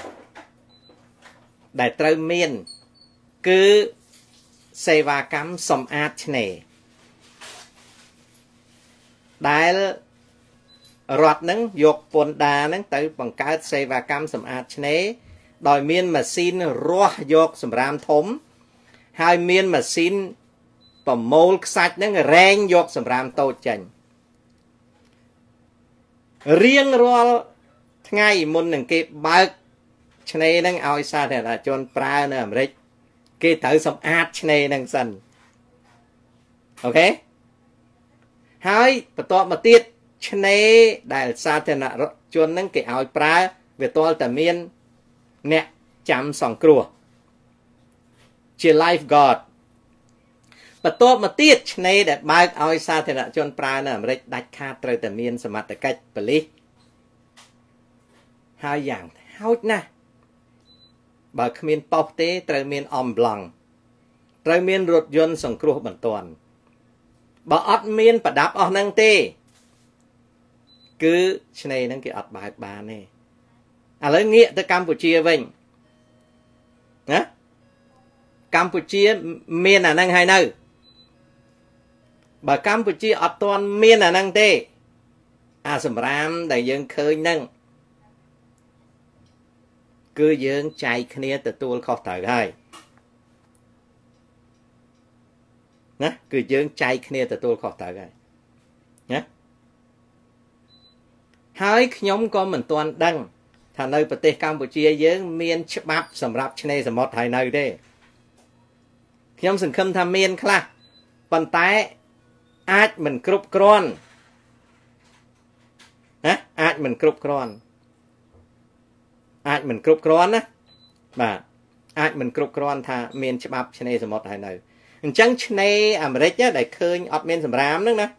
1ដែលត្រូវមាន គឺសេវាកម្មសម្អាតឆ្នេរដែលរដ្ឋនឹងយកពន្ធដារនឹងទៅ បង្កើតសេវាកម្មសម្អាតឆ្នេរដោយមានម៉ាស៊ីនរាស់យកសម្រាមធំ ហើយមានម៉ាស៊ីន ប្រមូលខ្សាច់នឹងរែងយកសម្រាមតូចចេញរៀងរាល់ថ្ងៃមុននឹងគេបើកឆ្នេរនឹងឲ្យសាធារណជនប្រើនៅអាមេរិកគេត្រូវសម្អាតឆ្នេរនឹងសិនអូខេហើយបន្ទាប់មកទៀតឆ្នេរដែលសាធារណជននឹងគេឲ្យប្រើវាទាល់តែមានអ្នកចាំសង្គ្រោះជា life guard បន្ទាប់មកទៀតឆ្នេរដែលបើកឲ្យសាធារណជនប្រើនៅអាមេរិកដាច់ខាតត្រូវតែមានសមត្ថកិច្ចប៉ូលីសហើយយ៉ាងហោចណាស់បើគ្មានប៉ុស្តិ៍ទេត្រូវមានអំប្លង់ត្រូវមានរថយន្តសង្គ្រោះបន្ទាន់បើអត់មានប្រដាប់អស់ហ្នឹងទេ គឺឆ្នេរហ្នឹងគេអត់បើកបានទេឥឡូវងាកទៅកម្ពុជាវិញណាកម្ពុជាមានអាហ្នឹងហើយនៅ បើកម្ពុជាអត់ទាន់មានអាហ្នឹងទេ អាសម្រាមដែលយើងឃើញហ្នឹងគឺយើងចែកគ្នាទទួលខុសត្រូវហើយណាគឺយើងចែកគ្នាទទួលខុសត្រូវហើយណាហើយខ្ញុំក៏មិនទាន់ដឹងថានៅប្រទេសកម្ពុជាយើង មាន ច្បាប់សម្រាប់ឆ្នេរសមុទ្រហើយនៅទេខ្ញុំសង្ឃឹមថាមានខ្លះប៉ុន្តែ អាចមិនគ្រប់គ្រាន់ណាអាចមិនគ្រប់គ្រាន់អាចមិនគ្រប់គ្រាន់ណាបាទអាចមិនគ្រប់គ្រាន់ថាមានច្បាប់ឆ្នេរសមុទ្រហើយនៅអញ្ចឹងឆ្នេរអាមេរិកដែលឃើញអត់មានសម្រាមហ្នឹងណា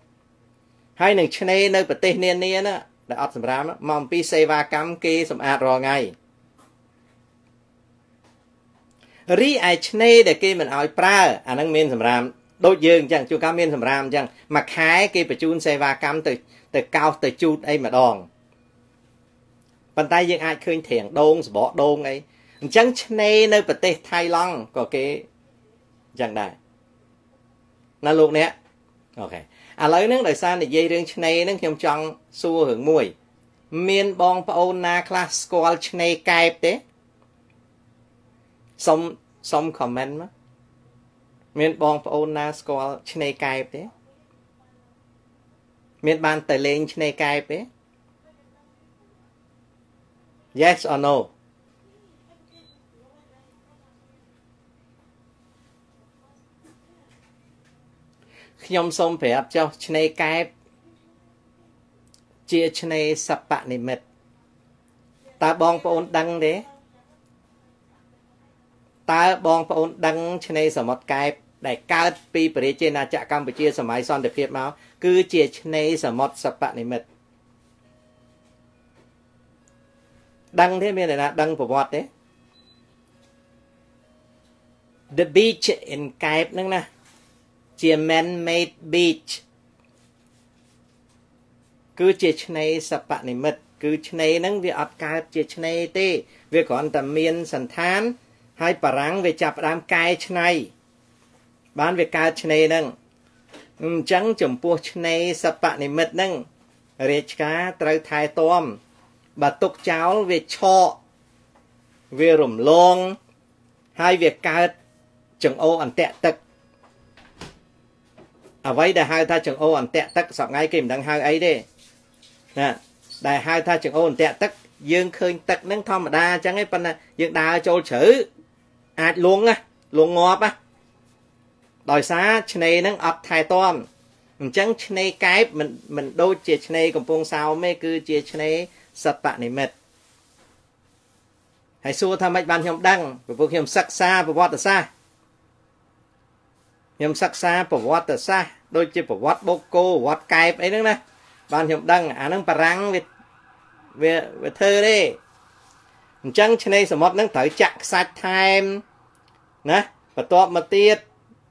ហើយនឹងឆ្នេរនៅប្រទេសនានាណាដែលអត់សម្រាមមកអំពីសេវាកម្មគេសម្អាតរាល់ថ្ងៃរីឯឆ្នេរដែលគេមិនឲ្យប្រើអាហ្នឹងមានសម្រាម ដូចយើងអញ្ចឹងជួនកាលមានសម្រាមអញ្ចឹងមួយខែគេបញ្ជូនសេវាកម្មទៅទៅកោសទៅជូតអីម្ដងប៉ុន្តែយើងអាចឃើញធាងដូងសបកដូងអីអញ្ចឹងឆ្នេរនៅប្រទេសថៃឡង់ក៏គេអញ្ចឹងដែរណាលោកអ្នកអូខេឥឡូវហ្នឹងដោយសារនិយាយរឿងឆ្នេរហ្នឹងខ្ញុំចង់សួររឿងមួយ មានបងប្អូនណាខ្លះស្គាល់ឆ្នេរកែបទេសុំសុំ comment មក មានបងប្អូនណាស្គាល់ឆ្នេរកែបទេមានបានទៅលេងឆ្នេរកែបទេ Yes or no ខ្ញុំសូមប្រាប់ចុះឆ្នេរកែបជាឆ្នេរសពនិមិត្តតើបងប្អូនដឹងទេតើបងប្អូនដឹងឆ្នេរសមុទ្រកែប ដែលកើតពីប្រជាណាចក្រកម្ពុជាសម័យសន្តិភាពមកគឺជាឆ្នេរសមុទ្រសពនិមិត្តដឹងទេមានអ្នកណាដឹងប្រវត្តិទេ The beach in កែបហ្នឹងណាជា man made beach គឺជាឆ្នេរសពនិមិត្តគឺឆ្នេរហ្នឹងវាអត់កើតជាឆ្នេរទេ វាគ្រាន់តែមានសន្តានហើយបារាំងវាចាប់ផ្ដើមកែច្នៃ បានវាកើតឆ្នេរហ្នឹងអញ្ចឹងចំពោះឆ្នេរសពនិមិត្តហ្នឹងរាជការត្រូវថែទាំបើទុកចោលវាឆកវារំលងហើយវាកើតចង្អូអន្ទាក់ទឹកអ្វីដែលហៅថាចង្អូអន្ទាក់ទឹកសប្ងៃគេមិនដឹងហៅអីទេណាដែលហៅថាចង្អូអន្ទាក់ទឹកយើងឃើញទឹកហ្នឹងធម្មតាអញ្ចឹងឯងប៉ុន្តែយើងដើរចូលជ្រៅអាចលងណាលងងាប់ណា ដោយសារឆ្នេរហ្នឹងអត់ថែទាំអញ្ចឹងឆ្នេរកែបមិនមិនដូចជាឆ្នេរកំពង់សោមទេគឺជាឆ្នេរសត្វបនិមិត្តហើយសួរថាម៉េចបានខ្ញុំដឹងព្រោះខ្ញុំសិក្សាប្រវត្តិសាស្ត្រខ្ញុំសិក្សាប្រវត្តិសាស្ត្រដូចជាប្រវត្តិបូកគោប្រវត្តិកែបអីហ្នឹងណាបានខ្ញុំដឹងអាហ្នឹងបារាំងវាវាវាធ្វើទេអញ្ចឹងឆ្នេរសមុទ្រហ្នឹងត្រូវចាក់ខ្សាច់ថែមណាបន្ទាប់មកទៀត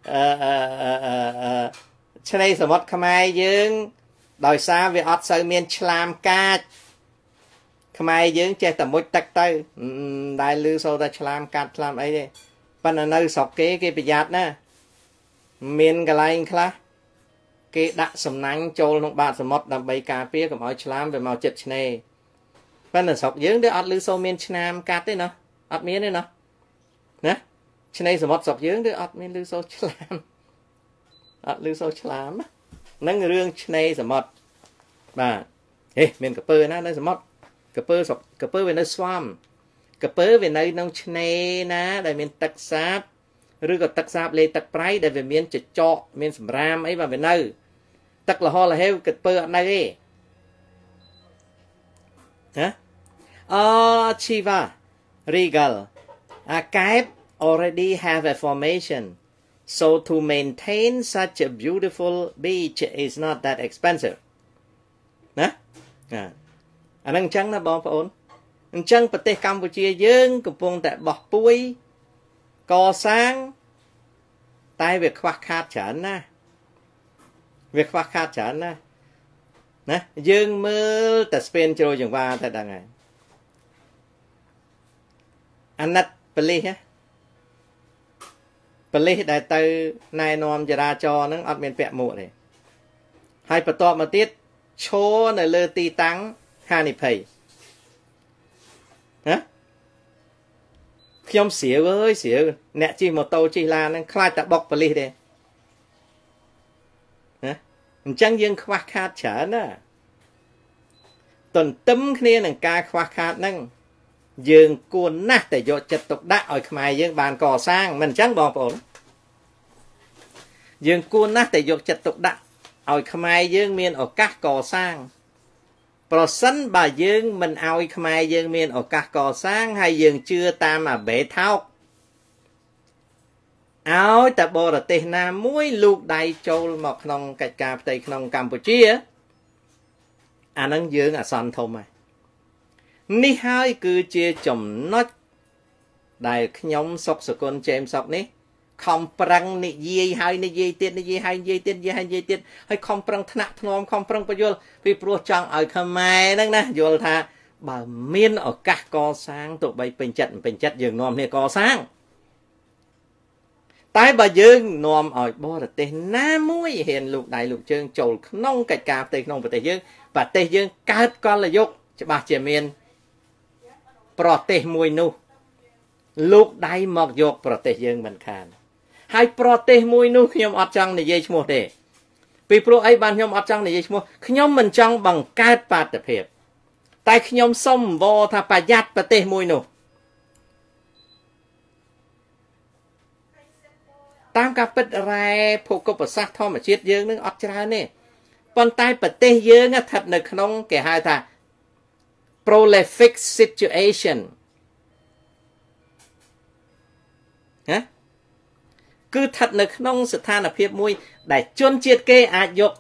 អឺអឺឆ្នេរសមុទ្រខ្មែរយើង ដោយសារវាអត់សូវមានឆ្លាមកាចខ្មែរយើងចេះតែមុជទឹកទៅដែលលឺសូរតែឆ្លាមកាត់ឆ្លាមអីទេប៉ុន្តែនៅស្រុកគេគេប្រយ័ត្នណាមានកន្លែងខ្លះគេដាក់សំណាញ់ចូលក្នុងបាតសមុទ្រដើម្បីការពារកុំឲ្យឆ្លាមវាមកចិត្តឆ្នេរប៉ុន្តែស្រុកយើងវាអត់លឺសូរមានឆ្នាមកាត់ទេណាអត់មានទេណាណា ឆ្នេរសមុទ្រស្រុកយើងវាអត់មានលឺសូរឆ្លាមអត់លឺសូរឆ្លាមហ្នឹងរឿងឆ្នេរសមុទ្របាទហេមានកពើណានៅសមុទ្រកពើស្រុកកពើវានៅស្វាមកពើវានៅក្នុងឆ្នេរណាដែលមានទឹកសាបឬក៏ទឹកសាបលេទឹកប្រៃដែលវាមានចចកមានសម្រាមអីបាទវានៅ ទឹកលហលហេវកពើអត់នៅទេណាអឈីវ៉ា regal អាកែប already have a formation so to maintain such a beautiful beach is not that expensive ណាណាអានឹងអញ្ចឹងណាបងប្អូនអញ្ចឹងប្រទេសកម្ពុជាយើង កំពុងតែបោះពួយកសាង តែវាខ្វះខាតច្រើនណាវាខ្វះខាតច្រើនណាណាយើងមើលតែស្ពេនជ្រោយចង្វាតែដឹងហើយអាណិតបលិស បលិសដែលទៅណែនាំចរាចរហ្នឹងអត់មានពាក់មួកទេហើយបន្ទាប់មកទៀតឈរនៅលើទីតាំងហានិភ័យណាខ្ញុំស្រាវអើយស្រាវអ្នកជិះម៉ូតូជិះឡានហ្នឹងខ្លាចតែបុកប៉លិសទេណាអញ្ចឹងយើងខ្វះខាតច្រើនណាទន្ទឹមគ្នានឹងការខ្វះខាតហ្នឹង យើងគួរណាស់តែយកចិត្តទុកដាក់ឲ្យខ្មែរយើងបានកសាងមិនអញ្ចឹងបងប្អូនយើងគួរណាស់តែយកចិត្តទុកដាក់ឲ្យខ្មែរយើងមានឱកាសកសាងប្រសិនបើយើងមិនឲ្យខ្មែរយើងមានឱកាសកសាងហើយយើងជឿតាមអាបេថោកឲ្យតែបរទេសណាមួយលូកដៃចូលមកក្នុងកិច្ចការផ្ទៃក្នុងកម្ពុជាអានឹងយើងអសន្នធំហើយ នេះហើយគឺជាចំណុចដែលខ្ញុំសុកសគុណជេមសុកនេះខំប្រឹងនិយាយហើយនិយាយទៀតនិយាយហើយនិយាយទៀតនិយាយហើយនិយាយទៀតហើយខំប្រឹងថ្នាក់ធ្នមខំប្រឹងបញ្យល់ពីព្រោះចង់ឲ្យខ្មែរហ្នឹងណាយល់ថាបើមានឱកាសកសាងទោះបីពេញចិត្តមិនពេញចិត្តយើងនាំគ្នាកសាងតែបើយើងនាំឲ្យបរទេសណាមួយហ៊ានលោកដៃលោកជើងចូលក្នុងកិច្ចការផ្ទៃក្នុងប្រទេសយើងប្រទេសយើងកើតកលយុគច្បាស់ជាមាន ប្រទេសមួយនោះលោកដៃមកយកប្រទេសយើងមិនខានហើយប្រទេសមួយនោះខ្ញុំអត់ចង់និយាយឈ្មោះទេពីព្រោះអីបានខ្ញុំអត់ចង់និយាយឈ្មោះខ្ញុំមិនចង់បង្កើតបាតុភិបតែខ្ញុំសុំអង្វរថាប្រយ័ត្នប្រទេសមួយនោះតាមការពិតរ៉ែភូកុបសាសធម្មជាតិយើងនឹងអត់ច្រើនទេប៉ុន្តែប្រទេសយើងស្ថិតនៅក្នុងគេហៅថា prolific situation ណាគឺស្ថិតនៅក្នុងស្ថានភាពមួយ ដែលជនជាតិគេអាចយក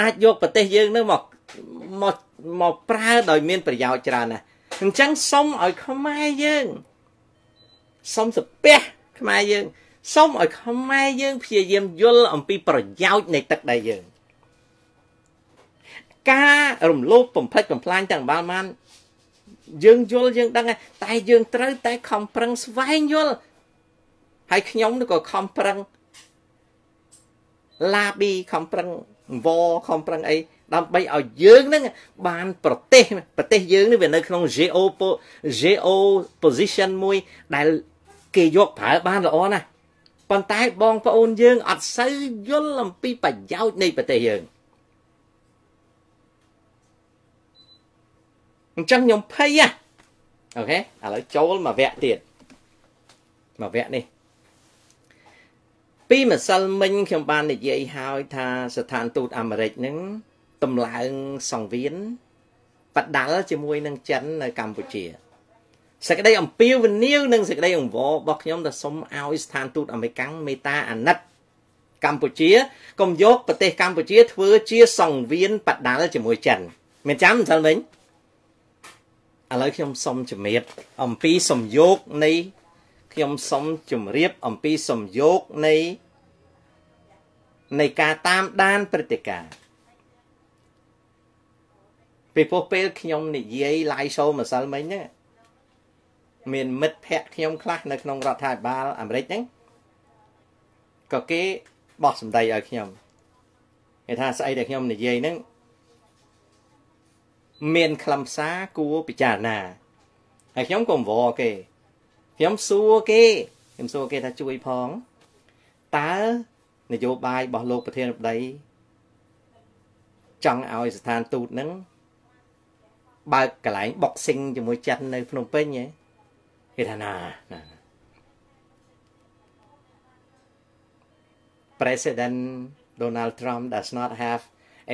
អាចយកប្រទេសយើងនឹងមកមកមកប្រើដោយមានប្រយោជន៍ច្រើនណាស់អញ្ចឹងសុំឲ្យខ្មែរយើងសុំសាពះខ្មែរយើងសុំឲ្យខ្មែរយើងព្យាយាមយល់អំពីប្រយោជន៍នៃទឹកដីយើង ការរំលោភបំផ្លិចបំផ្លាញទាំងបាល់ម៉ានយើងយល់យើងដឹងតែយើងត្រូវតែខំប្រឹងស្វែងយល់ហើយខ្ញុំក៏ខំប្រឹងឡាប៊ីខំប្រឹងវខំប្រឹងអីដើម្បីឲ្យយើងនឹងបានប្រទេសប្រទេសយើងនេះវានៅក្នុង geo geo position មួយដែលគេយកប្រើបានល្អណាស់ប៉ុន្តែបងប្អូនយើងអត់សូវយល់អំពីប្រយោជន៍នៃប្រទេសយើង អញ្ចឹងខ្ញុំភ័យណាអូខេឥឡូវចូលមកវគ្គទៀតមកវគ្គនេះពីម្សិលមិញខ្ញុំបាននិយាយហើយថាស្ថានទូតអាមេរិកនឹងតម្លើងសង្វៀនបដាល់ជាមួយនឹងចិននៅកម្ពុជាសេចក្តីអំពាវនាវនិងសេចក្តីអង្វររបស់ខ្ញុំទៅសុំឲ្យស្ថានទូតអាមេរិកមេតាអាណិតកម្ពុជាកុំយកប្រទេសកម្ពុជាធ្វើជាសង្វៀនបដាល់ជាមួយចិន មានចាំមិនសិនមិញ ឥឡូវខ្ញុំសុំជំរាបអំពីសំយោគនៃខ្ញុំសុំជម្រាបអំពីសំយោគនៃនៃការតាមដានព្រឹត្តិការណ៍ពីព្រោះពេលខ្ញុំនិយាយ live show ម្សិលមិញហ្នឹងមានមិត្តភ័ក្ដិខ្ញុំខ្លះនៅក្នុងរដ្ឋាភិបាលអាមេរិកហ្នឹងក៏គេបោះសម្ដីឲ្យខ្ញុំគេថាស្អីដែលខ្ញុំនិយាយហ្នឹង មានខ្លឹមសារគួរពិចារណាហើយខ្ញុំក៏អង្វរគេខ្ញុំសួរគេខ្ញុំសួរគេថាជួយផងតើនយោបាយរបស់លោកប្រធានាធិបតីចង់ឲ្យស្ថានទូតនឹងបើកកន្លែង boxing ជាមួយចិននៅភ្នំពេញហ៎គេថាណា President Donald Trump does not have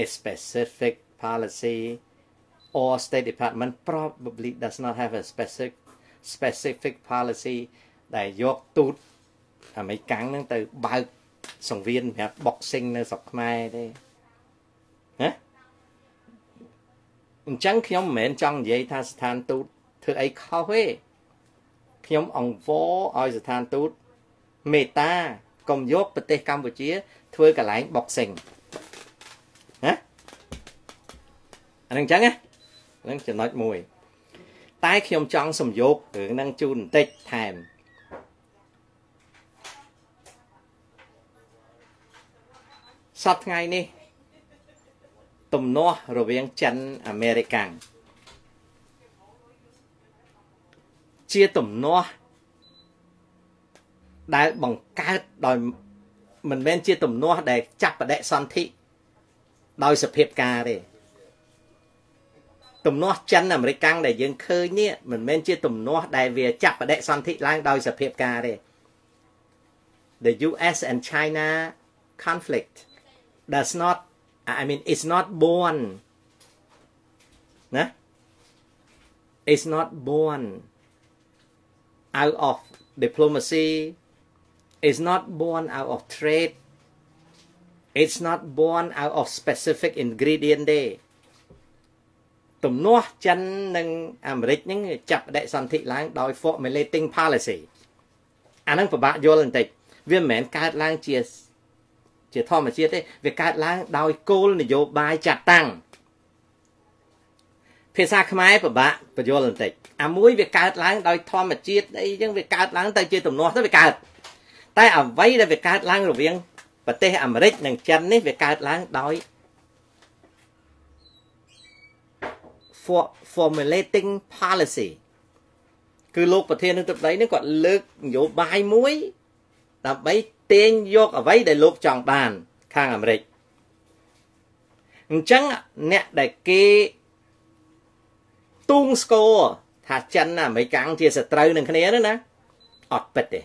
a specific policy or State Department probably does not have a specific specific policy ដែលយកទូតអាមេរិកហ្នឹងទៅបើកសង្វៀនសម្រាប់ boxing នៅស្រុកខ្មែរទេណាអញ្ចឹងខ្ញុំមិនមែនចង់និយាយថាស្ថានទូតធ្វើអីខុសទេខ្ញុំអង្វរឲ្យស្ថានទូតមេត្តាកុំយកប្រទេសកម្ពុជា ធ្វើកន្លែង boxing ណាអានឹងអញ្ចឹងណា ហ្នឹងចំណុចមួយ តែខ្ញុំចង់សំយោគរឿងហ្នឹងជូនបន្តិចថែមសប្តាហ៍ថ្ងៃនេះទំនាស់រវាងចិនអាមេរិកាំងជាទំនាស់ដែលបង្កើតដោយមិនមែនជាទំនាស់ដែលចាប់បដិសន្ធិដោយសភាពការទេ ទំនាស់ចិនអាមេរិកដែលយើងឃើញនេះមិនមែនជាទំនាស់ដែលវាចាប់បដិសន្ធិឡើងដោយសភាពការទេ The US and China conflict does not I mean it's not born ណា it's not born out of diplomacy it's not born out of trade it's not born out of specific ingredient ទេ ទំនាស់ចិននិងអាមេរិកហ្នឹងចាប់បដិសន្ធិឡើងដោយ formulating policy អាហ្នឹងពិបាកយល់បន្តិចវាមិនមែនកើតឡើងជាជាធម្មជាតិទេវាកើតឡើងដោយគោលនយោបាយចាត់តាំងភាសាខ្មែរពិបាកបញ្យល់បន្តិចអាមួយវាកើតឡើងដោយធម្មជាតិអីចឹងវាកើតឡើងទៅជាទំនាស់ទៅវាកើតតែអ្វីដែលវាកើតឡើងរវាងប្រទេសអាមេរិកនិងចិននេះវាកើតឡើងដោយ formulating policy គឺលោកប្រធាននឹងទឹកដីនេះគាត់លើកនយោបាយមួយដើម្បីទាញយកអ្វីដែលលោកចង់បាន ខាងអាមេរិកអញ្ចឹងអ្នកដែលគេទូងស្គរថាចិនអាមេរិកជាសត្រូវនឹងគ្នានោះណាអត់ពិតទេ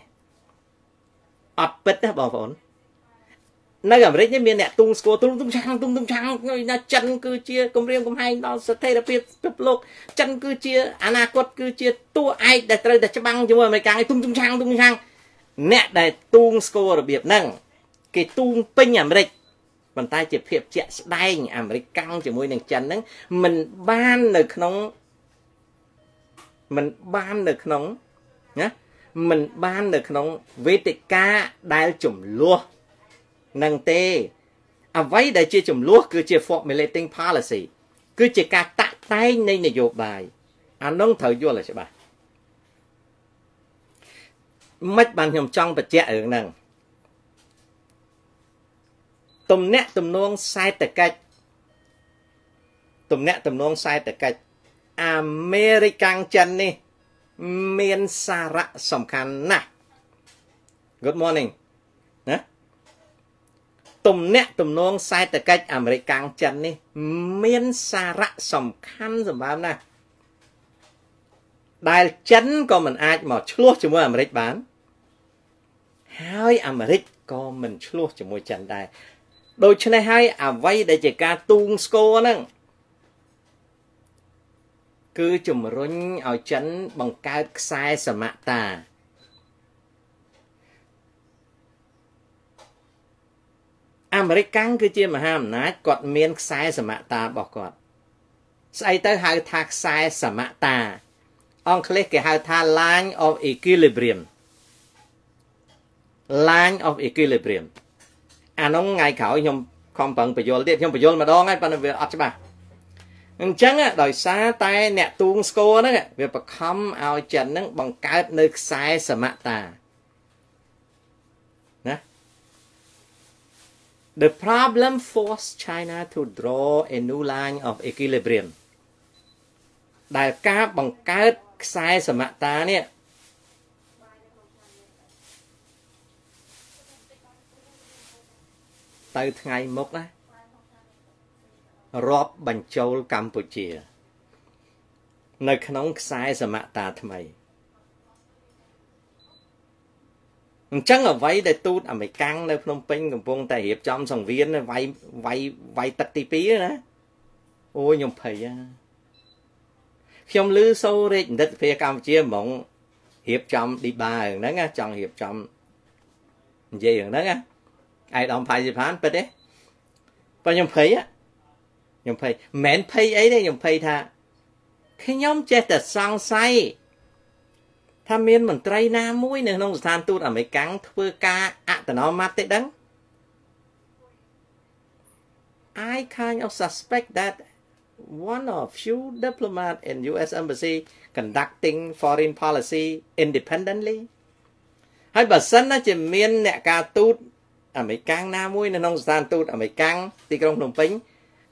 អត់ពិតទេបងប្អូន នៅអាមេរិកនេះមានអ្នកទុងស្គាល់ទុងទុងឆាំងទុងទុងឆាំងណាចិនគឺជាគម្រាមកំហែងដល់ស្ថិរភាពពិភពលោកចិនគឺជាអនាគតគឺជាតួឯកដែលត្រូវតែច្បាំងជាមួយអាមេរិកឯងទុងទុងឆាំងទុងឆាំងអ្នកដែលទូងស្គាល់របៀបហ្នឹងគេទូងពេញអាមេរិកប៉ុន្តែជាភាពជាក់ស្ដែងអាមេរិកកាំងជាមួយនឹងចិនហ្នឹងมันបាននៅក្នុងมันបាននៅក្នុងណាมันបាននៅក្នុងវេទិកាដែលចំនួ ននឹងទេអ្វីដែលជាចំនួនគឺជា formulating policy គឺជាការតាក់តែងនៃនយោបាយអានោះត្រូវយល់ឲ្យច្បាស់មិនបានខ្ញុំចង់បញ្ជាក់រឿងហ្នឹងទំនាក់ទំនងសេដ្ឋកិច្ចទំនាក់ទំនងសេដ្ឋកិច្ចអាមេរិកាំងចិននេះ មានសារៈសំខាន់ណាស់ Good morning ណា ទំនាក់ទំនងសេដ្ឋកិច្ចអាមេរិកាំងចិននេះ មានសារៈសំខាន់សម្បើមណាស់ដែលចិនក៏មិនអាចមកឆ្លោះជាមួយអាមេរិកបាន ហើយអាមេរិកក៏មិនឆ្លោះជាមួយចិនដែរដូច្នេះហើយអ្វីដែលជាការទូងស្គរហ្នឹងគឺជំរុញឲ្យចិនបង្កើតខ្សែសមតា អាមេរិកកាំងគឺជាមហាអំណាចគាត់មានខ្សែសមតារបស់គាត់ស្អីទៅហៅថាខ្សែសមតា អង់គ្លេសគេហៅថា line of equilibrium line of equilibrium អានោះថ្ងៃក្រោយខ្ញុំខំប្រឹងបញ្យល់ទៀតខ្ញុំបញ្យល់ម្ដងហើយប៉ុន្តែវាអត់ច្បាស់អញ្ចឹងដោយសារតែអ្នកទូងស្គរហ្នឹងវាបខំឲ្យចិនហ្នឹងបង្កើតនៅខ្សែសមតា The problem forced China to draw a new line of equilibrium ដែលការបង្កើតខ្សែសមតានេះទៅថ្ងៃមុខណារាប់បញ្ចូលកម្ពុជា នៅក្នុងខ្សែសមតាថ្មី អញ្ចឹងអ្វីដែលទូតអាមេរិកាំងនៅភ្នំពេញកំពុងតែរៀបចំសង្វៀនវាយវាយវាយទឹកទី2ណាអូយខ្ញុំភ័យខ្ញុំឮសូររាជបណ្ឌិតសភាកម្ពុជាហ្មងរៀបចំឌីបាហ្នឹងចង់រៀបចំនិយាយរឿងហ្នឹងឯកឧត្តមផៃសិផានពិតទេបើខ្ញុំភ័យខ្ញុំភ័យមិនមែនភ័យអីទេខ្ញុំភ័យថាខ្ញុំចេះតែសង្ស័យ ថាមានមន្ត្រីណាមួយនៅក្នុងស្ថានទូតអាមេរិកធ្វើការអត្តនោម័តទេដឹង I kind of suspect that one of few diplomat in US embassy conducting foreign policy independently ហើយបើសិនណាជាមានអ្នកការទូតអាមេរិកណាមួយនៅក្នុងស្ថានទូតអាមេរិកទីក្រុងភ្នំពេញ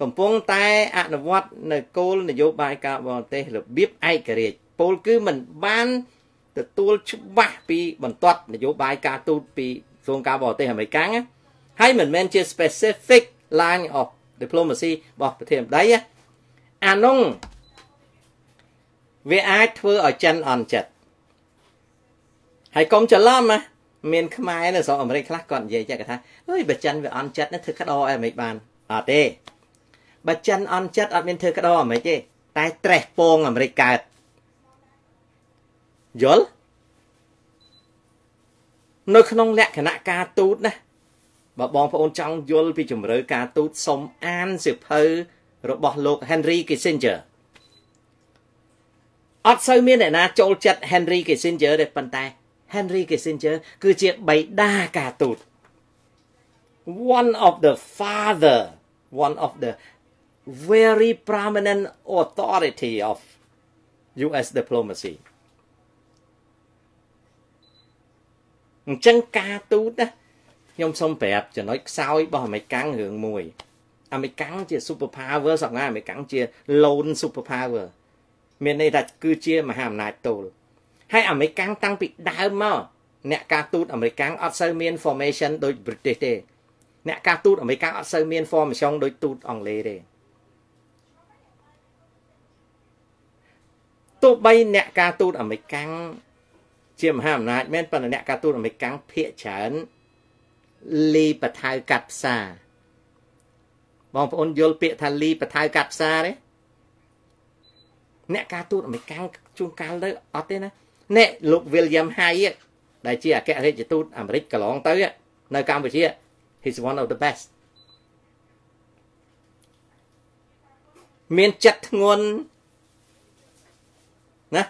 កំពុងតែអនុវត្តនៅគោលនយោបាយការបរទេសរបៀបឯករាជ្យពលគឺមិនបាន ទទួលច្បាស់ពីបន្ទាត់នយោបាយការទូតពីក្រសួងការបរទេសអាមេរិកហើយមិនមែនជា specific line of diplomacy របស់ប្រធានាធិបតីអានោះវាអាចធ្វើឲ្យចិនអន់ចិត្តហើយកុំច្រឡំណាមានខ្មែរនៅស្រុកអាមេរិកខ្លះគាត់និយាយចឹងថាអើយបើចិនវាអន់ចិត្តណាធ្វើក្តោឲ្យអាមេរិកបានអត់ទេបើចិនអន់ចិត្តអត់មានធ្វើក្តោអាមេរិកទេតែត្រេះពងអាមេរិកកើត យល់នៅក្នុងលក្ខណៈការទូតណាបើបងប្អូនចង់យល់ពីជំរឿការទូតសុំអានសិភៅរបស់លោក Henry Kissinger អត់សូវមានអ្នកណាចូលចិត្ត Henry Kissinger ទេប៉ុន្តែ Henry Kissinger គឺជាបិតាការទូត one of the father one of the very prominent authority of US diplomacy អញ្ចឹងការទូតណាខ្ញុំសូមប្រាប់ចំណុចខ្សោយរបស់អាមេរិករឿងមួយអាមេរិកជា super power សប្តាហ៍អាមេរិកជា lone super power មានន័យថាគឺជាមហាអំណាចទោលហើយអាមេរិកតាំងពីដើមមកអ្នកការទូតអាមេរិកអត់សូវមាន formation ដូច British ទេអ្នកការទូតអាមេរិកអត់សូវមាន formation ដូចទូតអង់គ្លេសទេទោះបីអ្នកការទូតអាមេរិកជា ជាមហាអំណាចមែនប៉ុន្តែអ្នកការទូតអាមេរិកភាកច្រើនលីបថៅកាត់ផ្សារបងប្អូនយល់ពាក្យថាលីបថៅកាត់ផ្សារទេអ្នកការទូតអាមេរិកជួនកាលទៅអត់ទេណានេះលោក William Hyde ដែលជាអគ្គរដ្ឋទូតអាមេរិកកន្លងទៅនៅកម្ពុជា he's one of the best មានចិត្តធ្ងន់ណា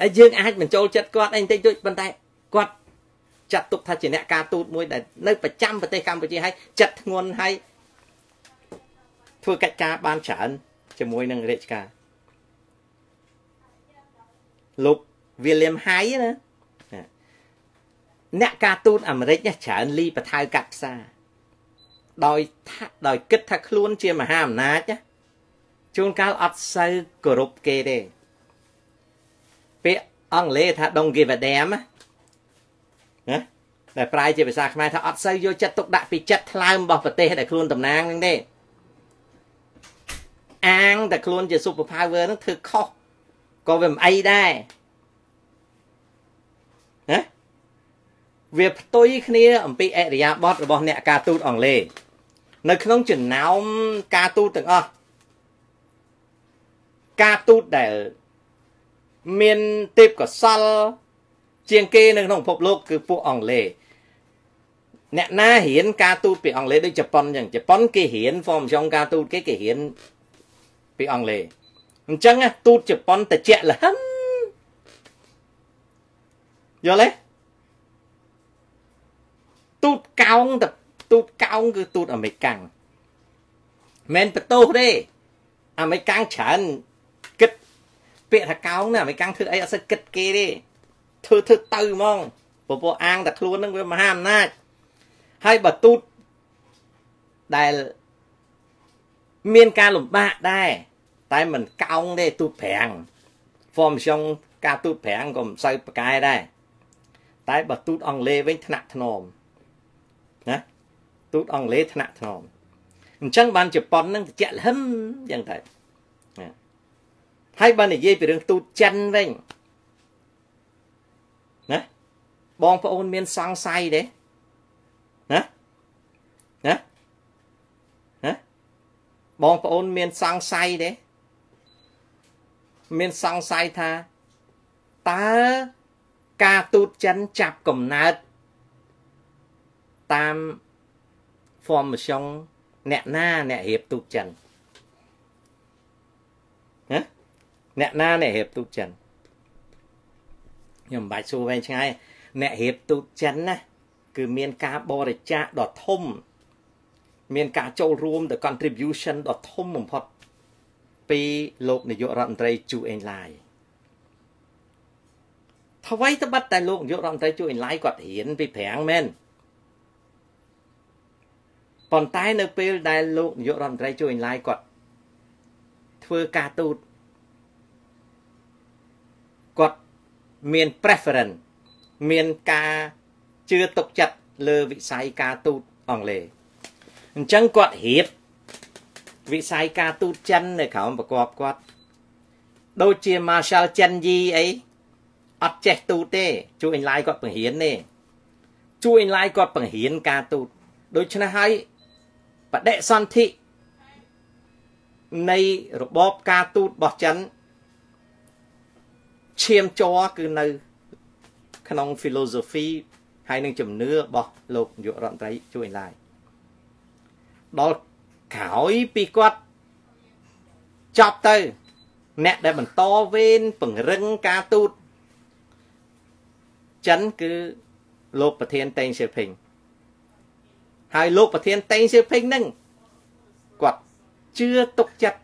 ហើយយើងអាចបញ្ចូលចិត្តគាត់អីបន្តិចតួចប៉ុន្តែគាត់ចាត់ទុកថាជាអ្នកការទូតមួយដែលនៅប្រចាំប្រទេសកម្ពុជាហើយចិត្តធ្ងន់ហើយធ្វើកិច្ចការបានច្រើនជាមួយនឹងរាជការលោក William Hay ណាអ្នកការទូតអាមេរិកច្រើនលីបថៅកាត់ផ្សារដោយដោយគិតថាខ្លួនជាមហាអំណាចជួនកាលអត់សូវគោរពគេទេ ពាក្យអង់គ្លេសថា don't give a damn ណាដែលប្រែជាភាសាខ្មែរថាអត់សូវយកចិត្តទុកដាក់ពីចិត្តថ្លើមរបស់ប្រទេសដែលខ្លួនតំណាងហ្នឹងទេអាងតែខ្លួនជា super power ហ្នឹងធ្វើខុសក៏វាមិនអីដែរណាវាផ្ទុយគ្នាអំពីអរិយាប័ត្ររបស់អ្នកការទូតអង់គ្លេសនៅក្នុងចំណោមការទូតទាំងអស់ការទូតដែល មានទេពកោសល ជាងគេនៅក្នុងពិភពលោកគឺពួកអង់គ្លេសអ្នកណារៀនការទូតពីអង់គ្លេសដូចជប៉ុនអញ្ចឹងជប៉ុនគេរៀន formation ការទូតគេគេរៀនពីអង់គ្លេសអញ្ចឹងទូតជប៉ុនតិចលហឹមយល់ទេទូតកោងទៅទូតកោងគឺទូតអាមេរិកាំងមិនបន្ទោសទេអាមេរិកាំងច្រើនគិត ពាក្យថាកោងណាអាមេរិកាំងធ្វើអីអត់សូវគិតគេទេធ្វើធ្វើទៅហ្មងពពកអាងតែខ្លួននឹងវាមហាអំណាចហើយបើទូតដែលមានការលំបាកដែរតែមិនកោងទេទូតប្រាំង formation ការទូតប្រាំងក៏មិនសូវប្រកែដែរតែបើទូតអង់គ្លេសវិញថ្នាក់ថ្នមណាទូតអង់គ្លេសថ្នាក់ថ្នមអញ្ចឹងបានជប៉ុននឹងតិចលហឹមយ៉ាងទៅ ហើយបើនិយាយពីរឿងទូតចិនវិញណាបងប្អូនមានសង្ស័យទេណាណាណាបងប្អូនមានសង្ស័យទេមានសង្ស័យថាតើការទូតចិនចាប់កំណើតតាម formation អ្នកណាអ្នករៀបទូតចិនណា អ្នកណាអ្នករៀបទូតចិនខ្ញុំមិនបាច់សួរវែងឆ្ងាយអ្នករៀបទូតចិនណាគឺមានការបរិច្ចាគដ៏ធំ មានការចូលរួមទៅ contribution ដ៏ធំបំផុតពីលោកនាយករដ្ឋមន្ត្រីជូអេងឡាយអ្វីត្បិតតែលោកនាយករដ្ឋមន្ត្រីជូអេងឡាយគាត់រៀនពីប្រាំងមែនប៉ុន្តែនៅពេលដែលលោកនាយករដ្ឋមន្ត្រីជូអេងឡាយគាត់ធ្វើការទូត គាត់មាន preference មានការជឿទុកចិត្តលើវិស័យការទូតអង់គ្លេសអញ្ចឹងគាត់រៀបវិស័យការទូតចិននៅក្រោមប្រកបគាត់ដូចជា Marshall Chen Yi អីអត់ចេះទូតទេជួយអញឡាយគាត់បង្រៀនទេជួយអញឡាយគាត់បង្រៀនការទូតដូច្នេះហើយបដិសន្ធិនៃរបបការទូតរបស់ចិន ឈាមជ័រគឺនៅ ក្នុង philosophy ហើយនឹងជំនឿរបស់លោកនាយករដ្ឋមន្ត្រីជួយឡាយដល់ក្រោយពីគាត់ចប់ទៅ អ្នកដែលបន្តវេនពង្រឹងការទូតចិនគឺលោកប្រធានតេងសៀភិងហើយលោកប្រធានតេងសៀភិងនឹងគាត់ជឿទុកចិត្ត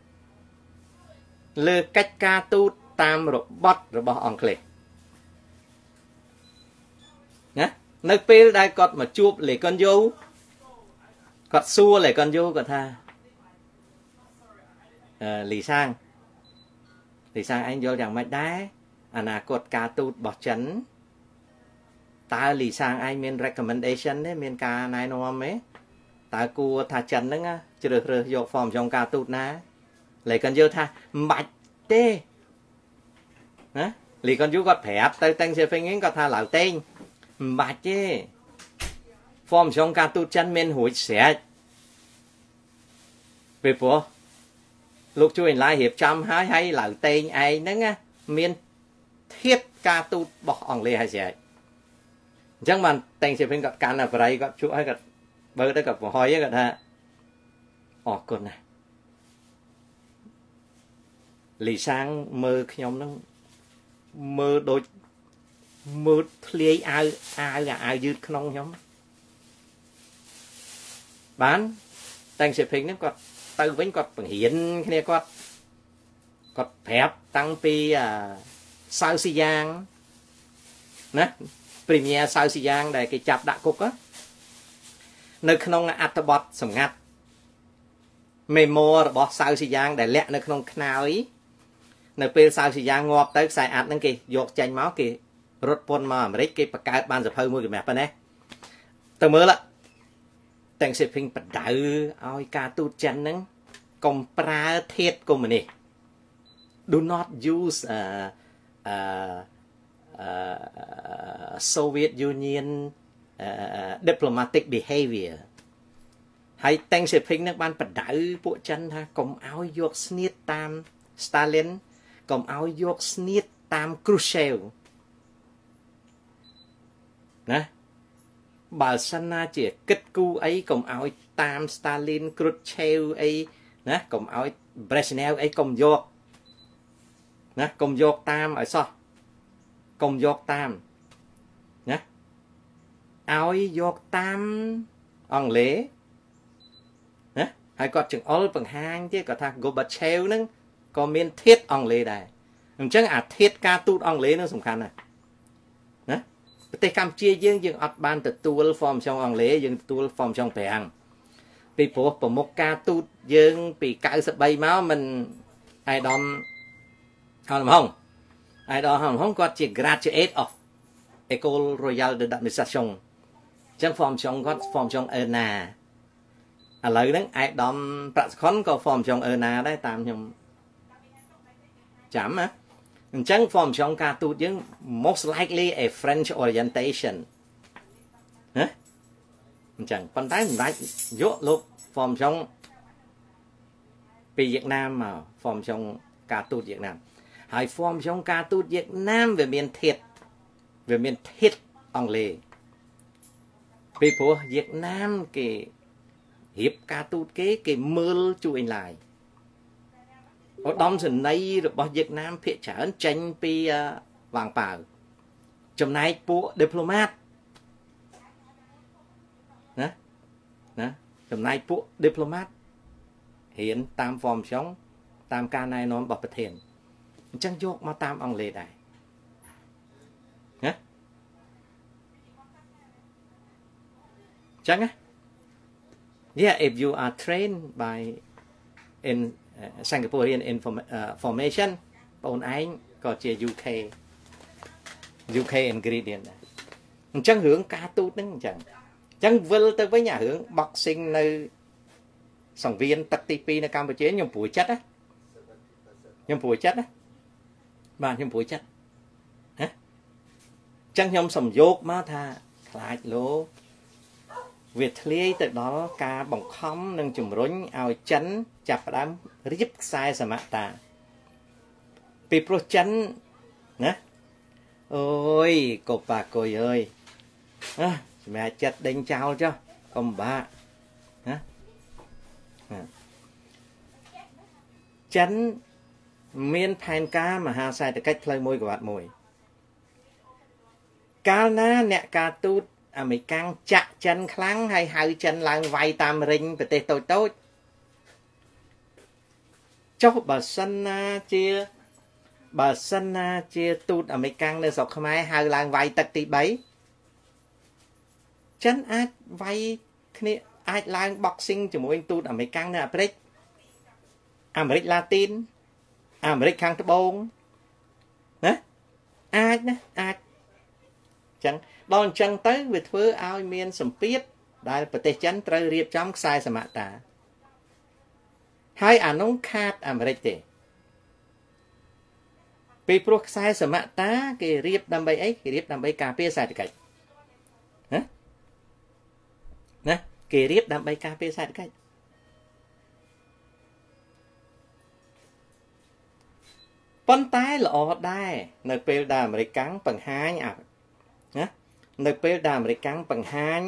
លើកិច្ចការទូត តាមរបត់របស់អង់គ្លេសណានៅពេលដែលគាត់មកជួបលេកុនយូគាត់សួរលេកុនយូគាត់ថាអឺលីសាងលីសាងឯងយល់យ៉ាងម៉េចដែរអនាគតការទូតរបស់ចិនតើលីសាងឯងមាន recommendation ទេមានការណែនាំទេតើគួរថាចិនហ្នឹងជ្រើសរើសយក form ចុងការទូតណាលេកិនយល់ថាមិនបាច់ទេ ណាលីកុនយូគាត់ប្រាប់ទៅ Thanksgiving ហ្នឹងគាត់ថាឡៅតេងមិនបាច់ទេ form ចុងការទូតចិនមានរួចស្រេចពេលព្រោះលោកជួយអនឡាញរៀបចំហើយហើយឡៅតេងឯងហ្នឹងមានធៀបការទូតរបស់អង់គ្លេសហើយស្រេចអញ្ចឹងបាន Thanksgiving គាត់កាន់តែបរិយគាត់ជួហើយគាត់បើទៅគាត់បង្ហុយគាត់ថាអរគុណណាស់លីសាងមើលខ្ញុំហ្នឹង មើលដូចមើលធ្លាយអាវអាវអាវយឺតក្នុងខ្ញុំបានតែងសិភិងហ្នឹងគាត់ទៅវិញគាត់បង្រៀនគ្នាគាត់គាត់ប្រាប់តាំងពីសៅស៊ីយ៉ាងណាព្រីមៀសៅស៊ីយ៉ាងដែលគេចាប់ដាក់គុកនៅក្នុងអត្ថបទសម្ងាត់មេម៉ូរបស់សៅស៊ីយ៉ាងដែលលាក់នៅក្នុងខ្នើយ នៅពេលសៅស៊ីយ៉ាងងាប់ទៅខ្សែអាត់ហ្នឹងគេយកចេញមកគេរត់ពន្ធមកអាមេរិកគេបង្កើតបានសភៅមួយកម្រាស់ប៉ុណ្ណេះទៅមើលតែងសិភិងបដៅឲ្យការទូតចិនហ្នឹងកុំប្រើធាតកុម្មុយនីស do not use uh, uh, uh, Soviet Union uh, diplomatic behavior ហើយតែងសិភិងនឹងបានបដៅពួកចិនថាកុំឲ្យយកស្នៀតតាម Stalin កុំឲ្យយកស្នៀតតាម Khrushchev ណាបើសិនណាជាគិតគូអីកុំឲ្យតាម Stalin Khrushchev អីណាកុំឲ្យ Brezhnev អីកុំយកណាកុំយកតាមឲ្យសោះកុំយកតាមណាឲ្យយកតាមអង់គ្លេសណាហើយគាត់ចង្អុលបង្ហាញទៀតគាត់ថា Gorbachev ហ្នឹង ក៏មានធាតអង់គ្លេសដែរអញ្ចឹងអាធាតការទូតអង់គ្លេសនឹងសំខាន់ណាស់ណាប្រទេសកម្ពុជាយើងយើងអត់បានទទួល form ចុងអង់គ្លេសយើងទទួល form ចុងប្រាំងពីព្រោះប្រមុខការទូតយើងពី93មកមិនអាយដាមហៅលំហងអាយដាមហៅលំហងគាត់ជា graduate of École Royale d'Administration អញ្ចឹង form ចុងគាត់ form ចុងអឺណាឥឡូវហ្នឹងអាយដាមប្រាក់សខុនក៏ form ចុងអឺណាដែរតាមខ្ញុំ ចាំណាអញ្ចឹង form ចុងការទូតយើង most likely a French orientation ណាអញ្ចឹងប៉ុន្តែមិនដាច់យកលោក form ចុងពីវៀតណាមមក form ចុងការទូតវៀតណាមហើយ form ចុងការទូតវៀតណាមវាមានធាតវាមានធាតអង់គ្លេសពីព្រោះវៀតណាមគេរៀបការទូតគេគេមើលជួយអញឡាយ ឧត្តមសេនីយ៍របស់វៀតណាមភាគច្រើនចេញពីវាងប៉ាវចំណែកពួក diplomat ណាណាចំណែកពួក diplomat រៀនតាម form ចុងតាមការណែនាំរបស់ប្រធានអញ្ចឹងយកមកតាមអង់គ្លេសដែរណាចឹងណា Yeah if you are trained by in Singaporean information បងឯងក៏ជា UK UK ingredient ដែរអញ្ចឹងរឿងការទូតហ្នឹងអញ្ចឹងអញ្ចឹងវិលទៅវិញអារឿង boxing នៅសង្វៀនទឹកទី2នៅកម្ពុជាខ្ញុំព្រួយចិត្តណាខ្ញុំព្រួយចិត្តណាបាទខ្ញុំព្រួយចិត្តហ៎អញ្ចឹងខ្ញុំសំយោគមកថាខ្លាចលោក វាធ្លាយទៅដល់ការបង្ខំនិងជំរុញឲ្យចិនចាប់ផ្ដើមរៀបខ្សែសមតា ពីព្រោះចិនណាអូយកូប៉ាកុយអើយណាសម្រាប់ចិត្តដេញចោលចុះកុំបាក់ណាចិនមានផែនការមហាសេដ្ឋកិច្ចផ្លូវមួយកវ៉ាត់មួយកាលណាអ្នកការទូត អាមេរិកាំងចាក់ចិនខ្លាំងហើយហៅចិនឡើងវាយតាមរិញប្រទេសតូចតូចចុះបើសិនណាជាបើសិនណាជាទូតអាមេរិកាំងនៅស្រុកខ្មែរហៅឡើងវាយទឹកទី3ចិនអាចវាយគ្នាអាចឡើង boxing ជាមួយទូតអាមេរិកាំងនៅអាហ្វ្រិកអាមេរិកឡាទីនអាមេរិកខាងត្បូងណាអាចណាអាចចឹង ដល់អញ្ចឹងទៅវាធ្វើឲ្យមានសម្ពាធដែលប្រទេសចិនត្រូវរៀបចំខ្សែសមតាហើយអានោះខាតអាមេរិកទេពីព្រោះខ្សែសមតាគេរៀបដើម្បីអីគេរៀបដើម្បីការពារសេដ្ឋកិច្ចណាណាគេរៀបដើម្បីការពារសេដ្ឋកិច្ចប៉ុន្តែល្អដែរនៅពេលដែលអាមេរិកបង្ហាញអាណា នៅពេលដែលអាមេរិកបង្ហាញ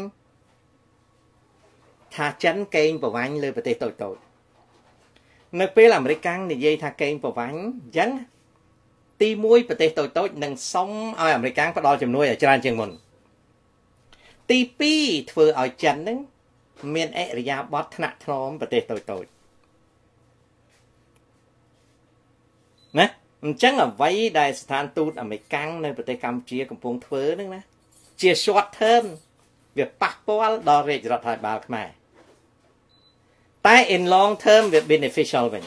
ថាចិនកេងប្រវាញ់លើប្រទេសតូចតូចនៅពេលអាមេរិកនិយាយថាកេងប្រវាញ់អញ្ចឹងទី1ប្រទេសតូចតូចនឹងសុំឲ្យអាមេរិកផ្ដល់ជំនួយឲ្យច្រើនជាងមុនទី2ធ្វើឲ្យចិននឹងមានអរិយាប័ត្រថ្នាក់ថ្នមប្រទេសតូចតូចណាអញ្ចឹងអ្វីដែលស្ថានទូតអាមេរិកនៅប្រទេសកម្ពុជាកំពុងធ្វើហ្នឹងណា ជា short term វាប៉ះពាល់ដល់រាជរដ្ឋាភិបាលខ្មែរតែ in long term វា beneficial វិញ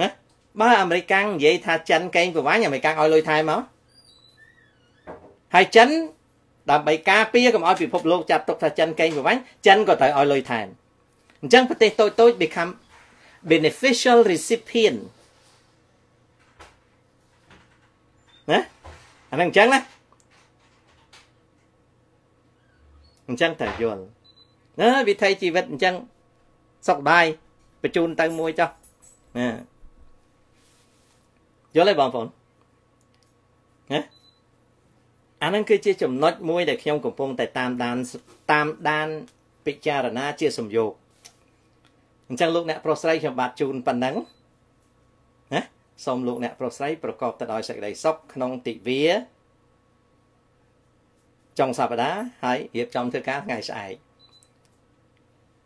ណាបើអាមេរិកនិយាយថាចិនកេងប្រវាញ់អាមេរិកឲ្យលុយថែមមកហើយចិនដើម្បីការពារកុំឲ្យពិភពលោកចាត់ទុកថាចិនកេងប្រវាញ់ចិនក៏ត្រូវឲ្យលុយថែមអញ្ចឹងប្រទេសតូចតូច become beneficial recipient ណា អាហ្នឹងអញ្ចឹងណាអញ្ចឹងតែយល់ណាវិថីជីវិតអញ្ចឹងសុខបាយបញ្ជូនទៅមួយចុះណាយល់ទេបងប្អូនណាអាហ្នឹងគឺជាចំណុចមួយដែលខ្ញុំកំពុងតែតាមដានតាមដានពិចារណាជាសំយោគអញ្ចឹងលោកអ្នកប្រុសស្រីខ្ញុំបាទជូនប៉ុណ្ណឹងណា សូមលោកអ្នកប្រុសស្រីប្រកបទៅដោយសេចក្តីសុខក្នុងទិវាចុងសប្តាហ៍ហើយរៀបចំធ្វើការថ្ងៃស្អែក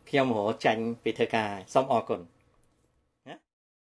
ខ្ញុំរកចាញ់ពីធ្វើការសូមអរគុណ